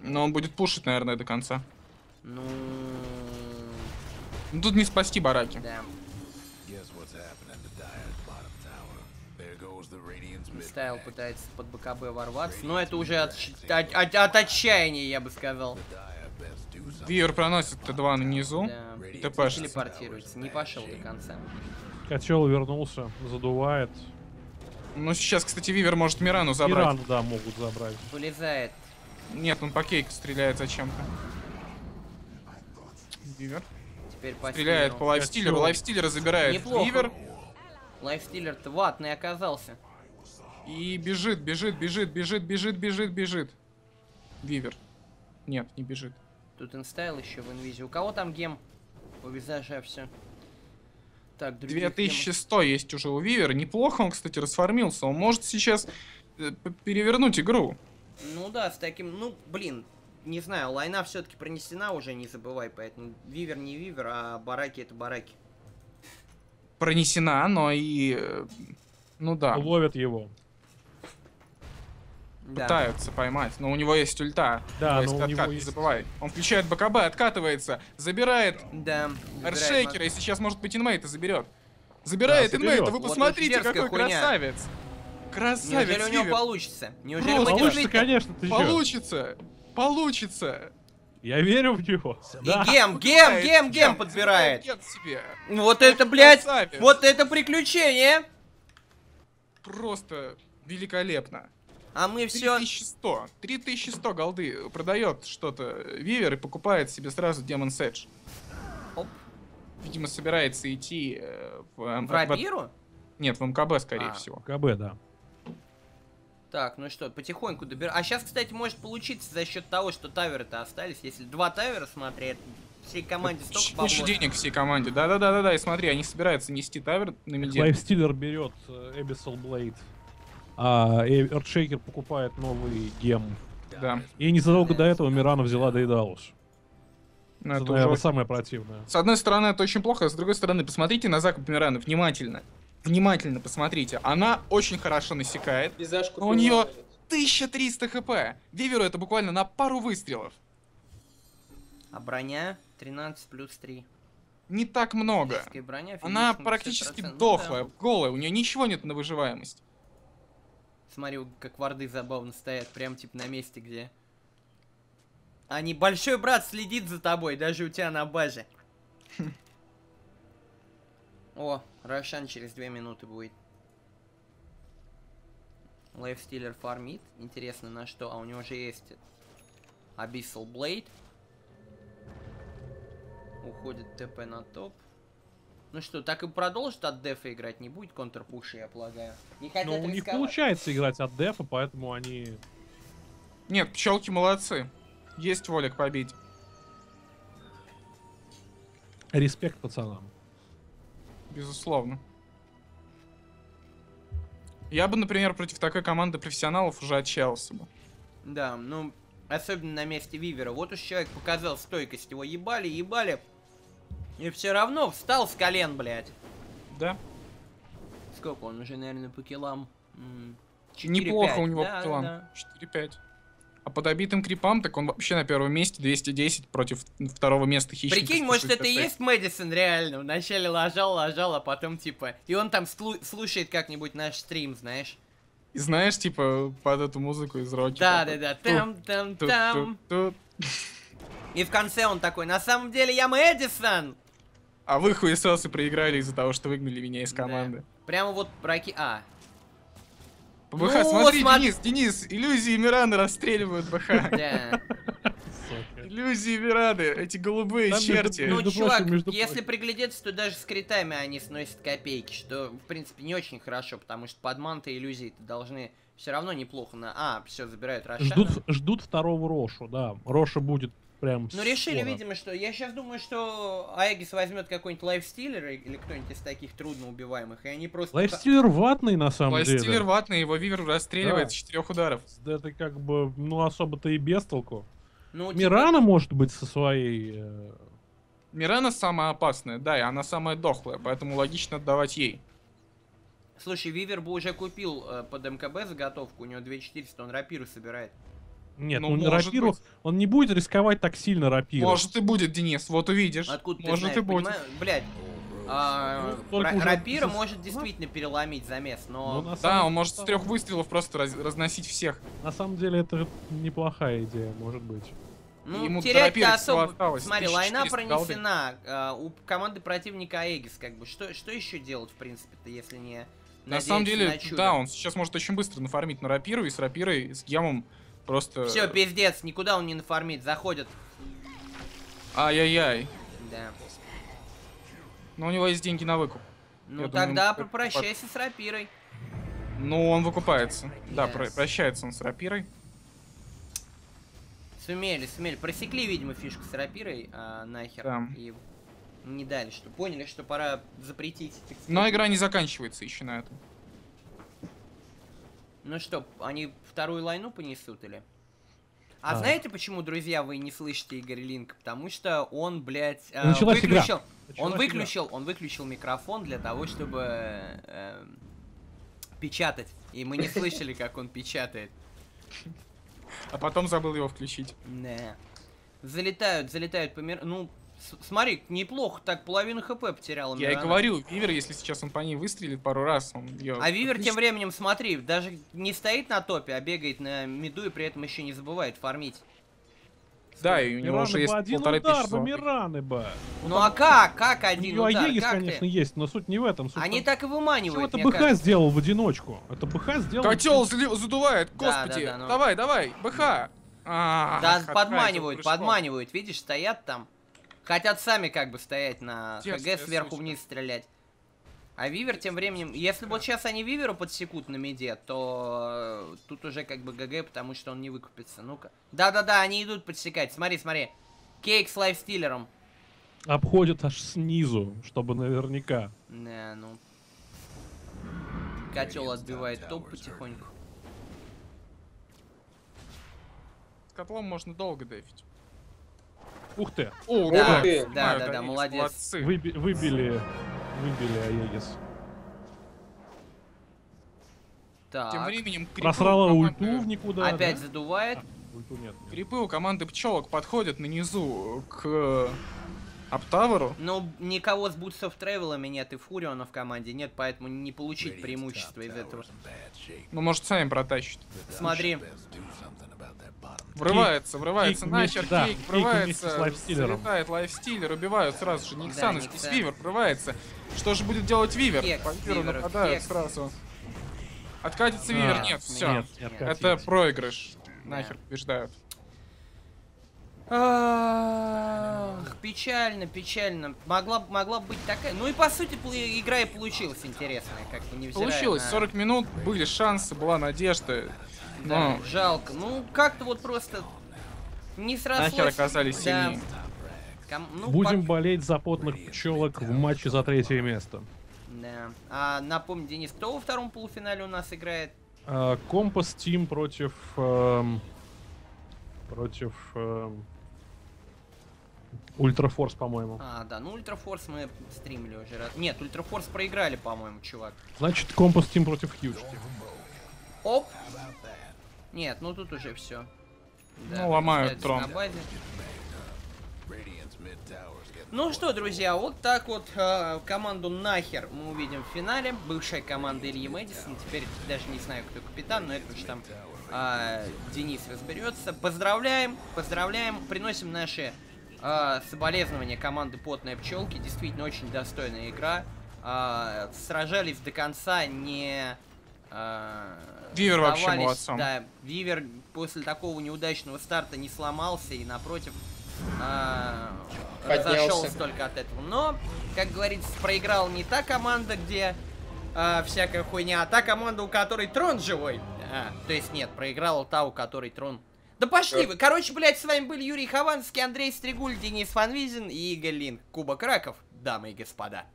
Speaker 3: Но он будет пушить, наверное, до конца.
Speaker 1: Ну...
Speaker 3: Ну тут не спасти бараки.
Speaker 1: Да. Стайл пытается под БКБ ворваться, но это уже от, от, от- от отчаяния, я бы сказал.
Speaker 3: Вивер проносит Т2 на низу.
Speaker 1: Да.
Speaker 3: ТПшится.
Speaker 1: Телепортируется, не пошел до конца.
Speaker 2: Котел вернулся, задувает.
Speaker 3: Ну сейчас, кстати, Вивер может Мирану забрать.
Speaker 2: Иран, да, могут забрать.
Speaker 1: Вылезает.
Speaker 3: Нет, он по кейку стреляет зачем-то. Weaver.
Speaker 1: Теперь по
Speaker 3: Стреляет по
Speaker 1: стилю.
Speaker 3: Lifestealer у.
Speaker 2: Качок.
Speaker 3: Lifestealer а забирает
Speaker 1: Неплохо.
Speaker 3: Weaver.
Speaker 1: Lifestealer -то ватный оказался.
Speaker 3: И бежит, бежит, бежит, бежит, бежит, бежит, бежит. Weaver. Нет, не бежит.
Speaker 1: Тут инстайл еще в инвизе. У кого там гем? У визажа все. Так, других гемов.
Speaker 3: 2100 есть уже у Weaver а. Неплохо он, кстати, расформился. Он может сейчас э, перевернуть игру.
Speaker 1: Ну да, с таким, ну, блин, не знаю, лайна все-таки пронесена уже, не забывай, поэтому вивер не вивер, а бараки это бараки.
Speaker 3: Пронесена, но и... э, Ну да,
Speaker 2: Ловят его.
Speaker 1: Да.
Speaker 3: пытаются поймать. Но у него есть ульта.
Speaker 2: Да,
Speaker 3: У него
Speaker 2: но
Speaker 3: есть
Speaker 2: у него
Speaker 3: откат, не
Speaker 2: есть-
Speaker 3: забывай. Он включает БКБ, откатывается, забирает
Speaker 1: Да. забирает
Speaker 3: Эршейкера, и сейчас, может быть, инмейта заберет. Забирает
Speaker 2: Да,
Speaker 3: инмейта,
Speaker 2: заберет.
Speaker 3: вы
Speaker 1: Вот
Speaker 3: посмотрите, какой
Speaker 1: хуйня.
Speaker 3: красавец. Красавец,
Speaker 1: Неужели у него
Speaker 3: Вивер.
Speaker 1: получится? Неужели
Speaker 3: Просто Получится,
Speaker 2: Получится, конечно, ты чё?
Speaker 3: Получится! Получится!
Speaker 2: Я верю в него.
Speaker 1: И
Speaker 2: Да.
Speaker 1: гем, гем, гем, гем подбирает. Вот это, блядь,
Speaker 3: Красавец.
Speaker 1: вот это приключение.
Speaker 3: Просто великолепно.
Speaker 1: А мы все...
Speaker 3: 3100. 3100 голды продает что-то Вивер и покупает себе сразу Демон Седж.
Speaker 1: Оп.
Speaker 3: Видимо, собирается идти э, в,
Speaker 1: В рапиру?
Speaker 3: Нет, в МКБ, скорее
Speaker 1: А.
Speaker 3: всего.
Speaker 2: КБ, да.
Speaker 1: Так, ну что, потихоньку добираем. А сейчас, кстати, может получиться за счет того, что таверы-то остались. Если два тавера смотреть, всей команде столько
Speaker 3: Куча
Speaker 1: бабла.
Speaker 3: денег всей команде. Да-да-да-да-да, и смотри, они собираются нести тавер на миде.
Speaker 2: Lifestealer берет э, Abyssal Blade. А э, Earthshaker покупает новый гем.
Speaker 3: Да.
Speaker 2: И незадолго до этого Мирана взяла Daedalus.
Speaker 3: Ну,
Speaker 2: Это,
Speaker 3: это
Speaker 2: наверное,
Speaker 3: уже-
Speaker 2: самое противное.
Speaker 3: С одной стороны, это очень плохо, а с другой стороны, посмотрите на закуп Мираны внимательно. Внимательно посмотрите. Она очень хорошо насекает.
Speaker 4: Визаж
Speaker 3: Но у нее 1300 хп. Виверу это буквально на пару выстрелов.
Speaker 1: А броня 13 плюс 3.
Speaker 3: Не так много.
Speaker 1: Броня,
Speaker 3: Она практически
Speaker 1: 50%. Ну
Speaker 3: дохлая,
Speaker 1: да.
Speaker 3: голая, у нее ничего нет на выживаемость.
Speaker 1: Смотри, как варды забавно стоят, прям типа на месте, где... Они, большой брат следит за тобой, даже у тебя на базе. О, Рошан через две минуты будет. Lifestealer фармит. Интересно на что. А у него же есть Abyssal Blade. Уходит ТП на топ. Ну что, так и продолжит от дефа играть, не будет контрпуши, я полагаю. Не хотят
Speaker 2: Но у них получается играть от дефа, поэтому они...
Speaker 3: Нет, пчелки молодцы. Есть воля к победе.
Speaker 2: Респект пацанам.
Speaker 3: Безусловно. Я бы, например, против такой команды профессионалов уже отчаялся бы.
Speaker 1: Да, ну, особенно на месте Вивера. Вот уж человек показал стойкость, его ебали, ебали. И все равно встал с колен, блядь.
Speaker 3: Да?
Speaker 1: Сколько он уже, наверное, по килам? М,
Speaker 3: Неплохо
Speaker 1: 4-5.
Speaker 3: у него
Speaker 1: Да,
Speaker 3: по плану.
Speaker 1: да.
Speaker 3: 4-5. А по добитым крипам, так он вообще на первом месте 210 против второго места хищника.
Speaker 1: Прикинь, может это и
Speaker 3: 165.
Speaker 1: есть Мэдисон реально. Вначале ложал, ложал, а потом типа... И он там слу- слушает как-нибудь наш стрим, знаешь.
Speaker 3: И знаешь, типа, под эту музыку из роки.
Speaker 1: Да, да, да. Там, там, там. И в конце он такой, на самом деле я Мэдисон.
Speaker 3: А вы хуесосы проиграли из-за того, что выгнали меня из
Speaker 1: Да.
Speaker 3: команды.
Speaker 1: Прямо вот браки... А,
Speaker 3: БХ,
Speaker 1: Ну,
Speaker 3: смотри,
Speaker 1: смотри.
Speaker 3: Денис, Денис, иллюзии Мираны расстреливают БХ.
Speaker 1: да.
Speaker 3: Иллюзии Мираны, эти голубые
Speaker 2: Там между-
Speaker 3: черти.
Speaker 1: Ну,
Speaker 2: Между
Speaker 1: чувак,
Speaker 2: прочим, между
Speaker 1: если
Speaker 2: прочим.
Speaker 1: приглядеться, то даже с критами они сносят копейки, что, в принципе, не очень хорошо, потому что под манты иллюзии должны все равно неплохо на... А, все, забирают Рошана.
Speaker 2: Ждут, ждут второго Рошу, да. Роша будет прям
Speaker 1: Ну, решили,
Speaker 2: скоро.
Speaker 1: видимо, что... Я сейчас думаю, что Aegis возьмет какой-нибудь Lifestealer или кто-нибудь из таких трудно убиваемых, и они просто...
Speaker 2: Lifestealer ватный, на самом
Speaker 3: Lifestealer
Speaker 2: деле.
Speaker 3: ватный, его Weaver расстреливает
Speaker 2: Да.
Speaker 3: с четырех ударов.
Speaker 2: Это как бы, ну, особо-то и без толку.
Speaker 1: Ну, типа,
Speaker 2: Мирана, может быть, со своей... э,
Speaker 3: Мирана самая опасная, да, и она самая дохлая, поэтому логично отдавать ей.
Speaker 1: Слушай, Weaver бы уже купил э, под МКБ заготовку, у него 2400, он рапиру собирает.
Speaker 2: Нет,
Speaker 3: Ну,
Speaker 2: ну, рапиру...
Speaker 3: быть.
Speaker 2: Он не будет рисковать так сильно рапиру.
Speaker 3: Может и будет, Денис, вот увидишь.
Speaker 1: Откуда ты
Speaker 3: Может
Speaker 1: знаешь,
Speaker 3: и будет.
Speaker 1: понимаешь? Блядь, а,
Speaker 2: Ну, только
Speaker 1: ра-
Speaker 2: уже
Speaker 1: рапира может действительно переломить замес,
Speaker 2: Ну,
Speaker 1: но...
Speaker 2: на
Speaker 3: Да,
Speaker 2: самом-
Speaker 3: он может с трех выстрелов просто раз- разносить всех.
Speaker 2: На самом деле, это неплохая идея, может быть.
Speaker 1: Ну,
Speaker 3: Ему
Speaker 1: терять-то особо...
Speaker 3: осталось,
Speaker 1: Смотри,
Speaker 3: 1400
Speaker 1: лайна пронесена, а, у команды противника Аегис, как бы, что, что еще делать, в принципе-то, если не
Speaker 3: На самом деле,
Speaker 1: на чудо?
Speaker 3: да, он сейчас может очень быстро нафармить на рапиру, и с рапирой, с гемом просто...
Speaker 1: Все, пиздец, никуда он не нафармит, заходят.
Speaker 3: Ай-яй-яй.
Speaker 1: Да.
Speaker 3: Но у него есть деньги на выкуп.
Speaker 1: Ну
Speaker 3: Я
Speaker 1: тогда
Speaker 3: думаю,
Speaker 1: попрощайся с рапирой.
Speaker 3: Ну, он выкупается. Да,
Speaker 1: Yes.
Speaker 3: про- прощается он с рапирой.
Speaker 1: Сумели, сумели. Просекли, видимо, фишку с рапирой, а, нахер.
Speaker 3: Да.
Speaker 1: И не дали, что поняли, что пора запретить.
Speaker 3: Но игра не заканчивается еще на этом.
Speaker 1: Ну что, они вторую лайну понесут или? А
Speaker 2: А.
Speaker 1: знаете, почему, друзья, вы не слышите Игорь Линк? Потому что он, блядь, э,
Speaker 2: Началась игра.
Speaker 1: выключил. Он
Speaker 2: Началась
Speaker 1: выключил, он выключил микрофон для того, чтобы э, печатать. И мы не слышали, как он печатает.
Speaker 3: А потом забыл его включить.
Speaker 1: Да. Залетают, залетают по мир. Ну, смотри, неплохо, так половину хп потерял
Speaker 3: Я и говорю, Вивер, если сейчас он по ней выстрелит пару раз, он ее...
Speaker 1: А Вивер тем временем, смотри, даже не стоит на топе, а бегает на миду и при этом еще не забывает фармить.
Speaker 3: Да, и у него
Speaker 2: Мираны
Speaker 3: уже есть
Speaker 2: один
Speaker 3: полторы
Speaker 2: удар
Speaker 3: тысячи
Speaker 2: бы. Мираны бы.
Speaker 1: Ну а как? Как
Speaker 2: У
Speaker 1: один
Speaker 2: нее
Speaker 1: удар?
Speaker 2: Аегис, конечно,
Speaker 1: ты?
Speaker 2: есть, но суть не в этом. Суть
Speaker 1: Они
Speaker 2: в том,
Speaker 1: так и выманивают,
Speaker 2: это
Speaker 1: мне
Speaker 2: БХ
Speaker 1: кажется.
Speaker 2: сделал в одиночку. Это БХ сделал...
Speaker 3: Котел задувает,
Speaker 1: Да,
Speaker 3: господи!
Speaker 1: да, да, ну.
Speaker 3: Давай, давай, БХ! А,
Speaker 1: Да, подманивают, подманивают, видишь, стоят там. Хотят сами как бы стоять на
Speaker 3: Дерзкая
Speaker 1: ХГ сверху
Speaker 3: сучка.
Speaker 1: вниз стрелять. А Вивер тем временем, если вот сейчас они Виверу подсекут на меде, то э, тут уже как бы ГГ, потому что он не выкупится. Ну-ка. Да-да-да, они идут подсекать. Смотри, смотри. Кейк с лайфстиллером.
Speaker 2: Обходит аж снизу, чтобы наверняка.
Speaker 1: Не, ну. Котел отбивает топ потихоньку.
Speaker 3: С котлом можно долго дефить.
Speaker 2: Ух ты,
Speaker 3: О,
Speaker 1: Да,
Speaker 4: ты.
Speaker 1: да, да, да, молодец.
Speaker 3: молодцы.
Speaker 2: выби- выбили... Выбили Аегис.
Speaker 1: Так.
Speaker 3: Тем временем крипы
Speaker 2: Просрала ульту в никуда.
Speaker 1: Опять
Speaker 2: да?
Speaker 1: задувает.
Speaker 2: А, ульту нет. нет.
Speaker 3: Крипы у команды пчелок подходят на низу к Аптаверу.
Speaker 1: Но никого с бутсов тревелами нет и Фуриона в команде нет, поэтому не получить преимущество из этого.
Speaker 3: Ну, может, сами протащат.
Speaker 5: The
Speaker 1: Смотри.
Speaker 5: Bottom
Speaker 3: Врывается, врывается
Speaker 2: Кейк
Speaker 3: нахер,
Speaker 2: вместе- да,
Speaker 3: врывается, залетает лайфстиллер, убивают сразу же Никсана,
Speaker 1: Да,
Speaker 3: здесь
Speaker 1: Никсан.
Speaker 3: Вивер врывается. Что же будет делать Вивер?
Speaker 1: Вивер,
Speaker 3: нападают
Speaker 1: кекс.
Speaker 3: сразу. Откатится
Speaker 2: А,
Speaker 3: Вивер? Нет, все.
Speaker 2: Нет, не
Speaker 3: Это проигрыш. Нахер побеждают.
Speaker 1: Ах, печально, печально. Могла, могла быть такая. Ну и по сути игра и получилась интересная, как бы невзирая
Speaker 3: Получилось,
Speaker 1: на-
Speaker 3: 40 минут, были шансы, была надежда.
Speaker 1: Да,
Speaker 3: Но
Speaker 1: жалко. Ну как-то вот просто не срослось.
Speaker 3: нахер оказались
Speaker 1: Да.
Speaker 3: сильнее.
Speaker 1: ком- ну,
Speaker 2: Будем
Speaker 1: пок-
Speaker 2: болеть за потных пчелок в матче за третье место.
Speaker 1: Да. А напомню, Денис, кто во втором полуфинале у нас играет?
Speaker 2: А, Компас Тим против... эм, против... эм, UltraForce, по-моему.
Speaker 1: А, да, ну UltraForce мы стримили уже раз. Нет, UltraForce проиграли, по-моему, чувак.
Speaker 2: Значит, Compass Team против Huge.
Speaker 1: Оп! Нет, ну тут уже все.
Speaker 3: Ну, ломают трон.
Speaker 1: Ну что, друзья, вот так вот э, команду Na'Her мы увидим в финале. Бывшая команда Ильи Мэдисон. Теперь даже не знаю, кто капитан, но это уж там а, Денис разберется. Поздравляем, поздравляем, приносим наши а, соболезнования команды Потные Пчелки. Действительно очень достойная игра. А, сражались до конца, не... а,
Speaker 3: Вивер вообще молодцом.
Speaker 1: Да, Вивер после такого неудачного старта не сломался и напротив а, разошелся только от этого. Но, как говорится, проиграла не та команда, где а, всякая хуйня, а та команда, у которой трон живой. А, то есть нет, проиграла та, у которой трон. Да пошли вы. Короче, блядь, с вами были Юрий Хованский, Андрей Стригуль, Денис Фанвизин и Игорь Линк. Кубок Раков, дамы и господа.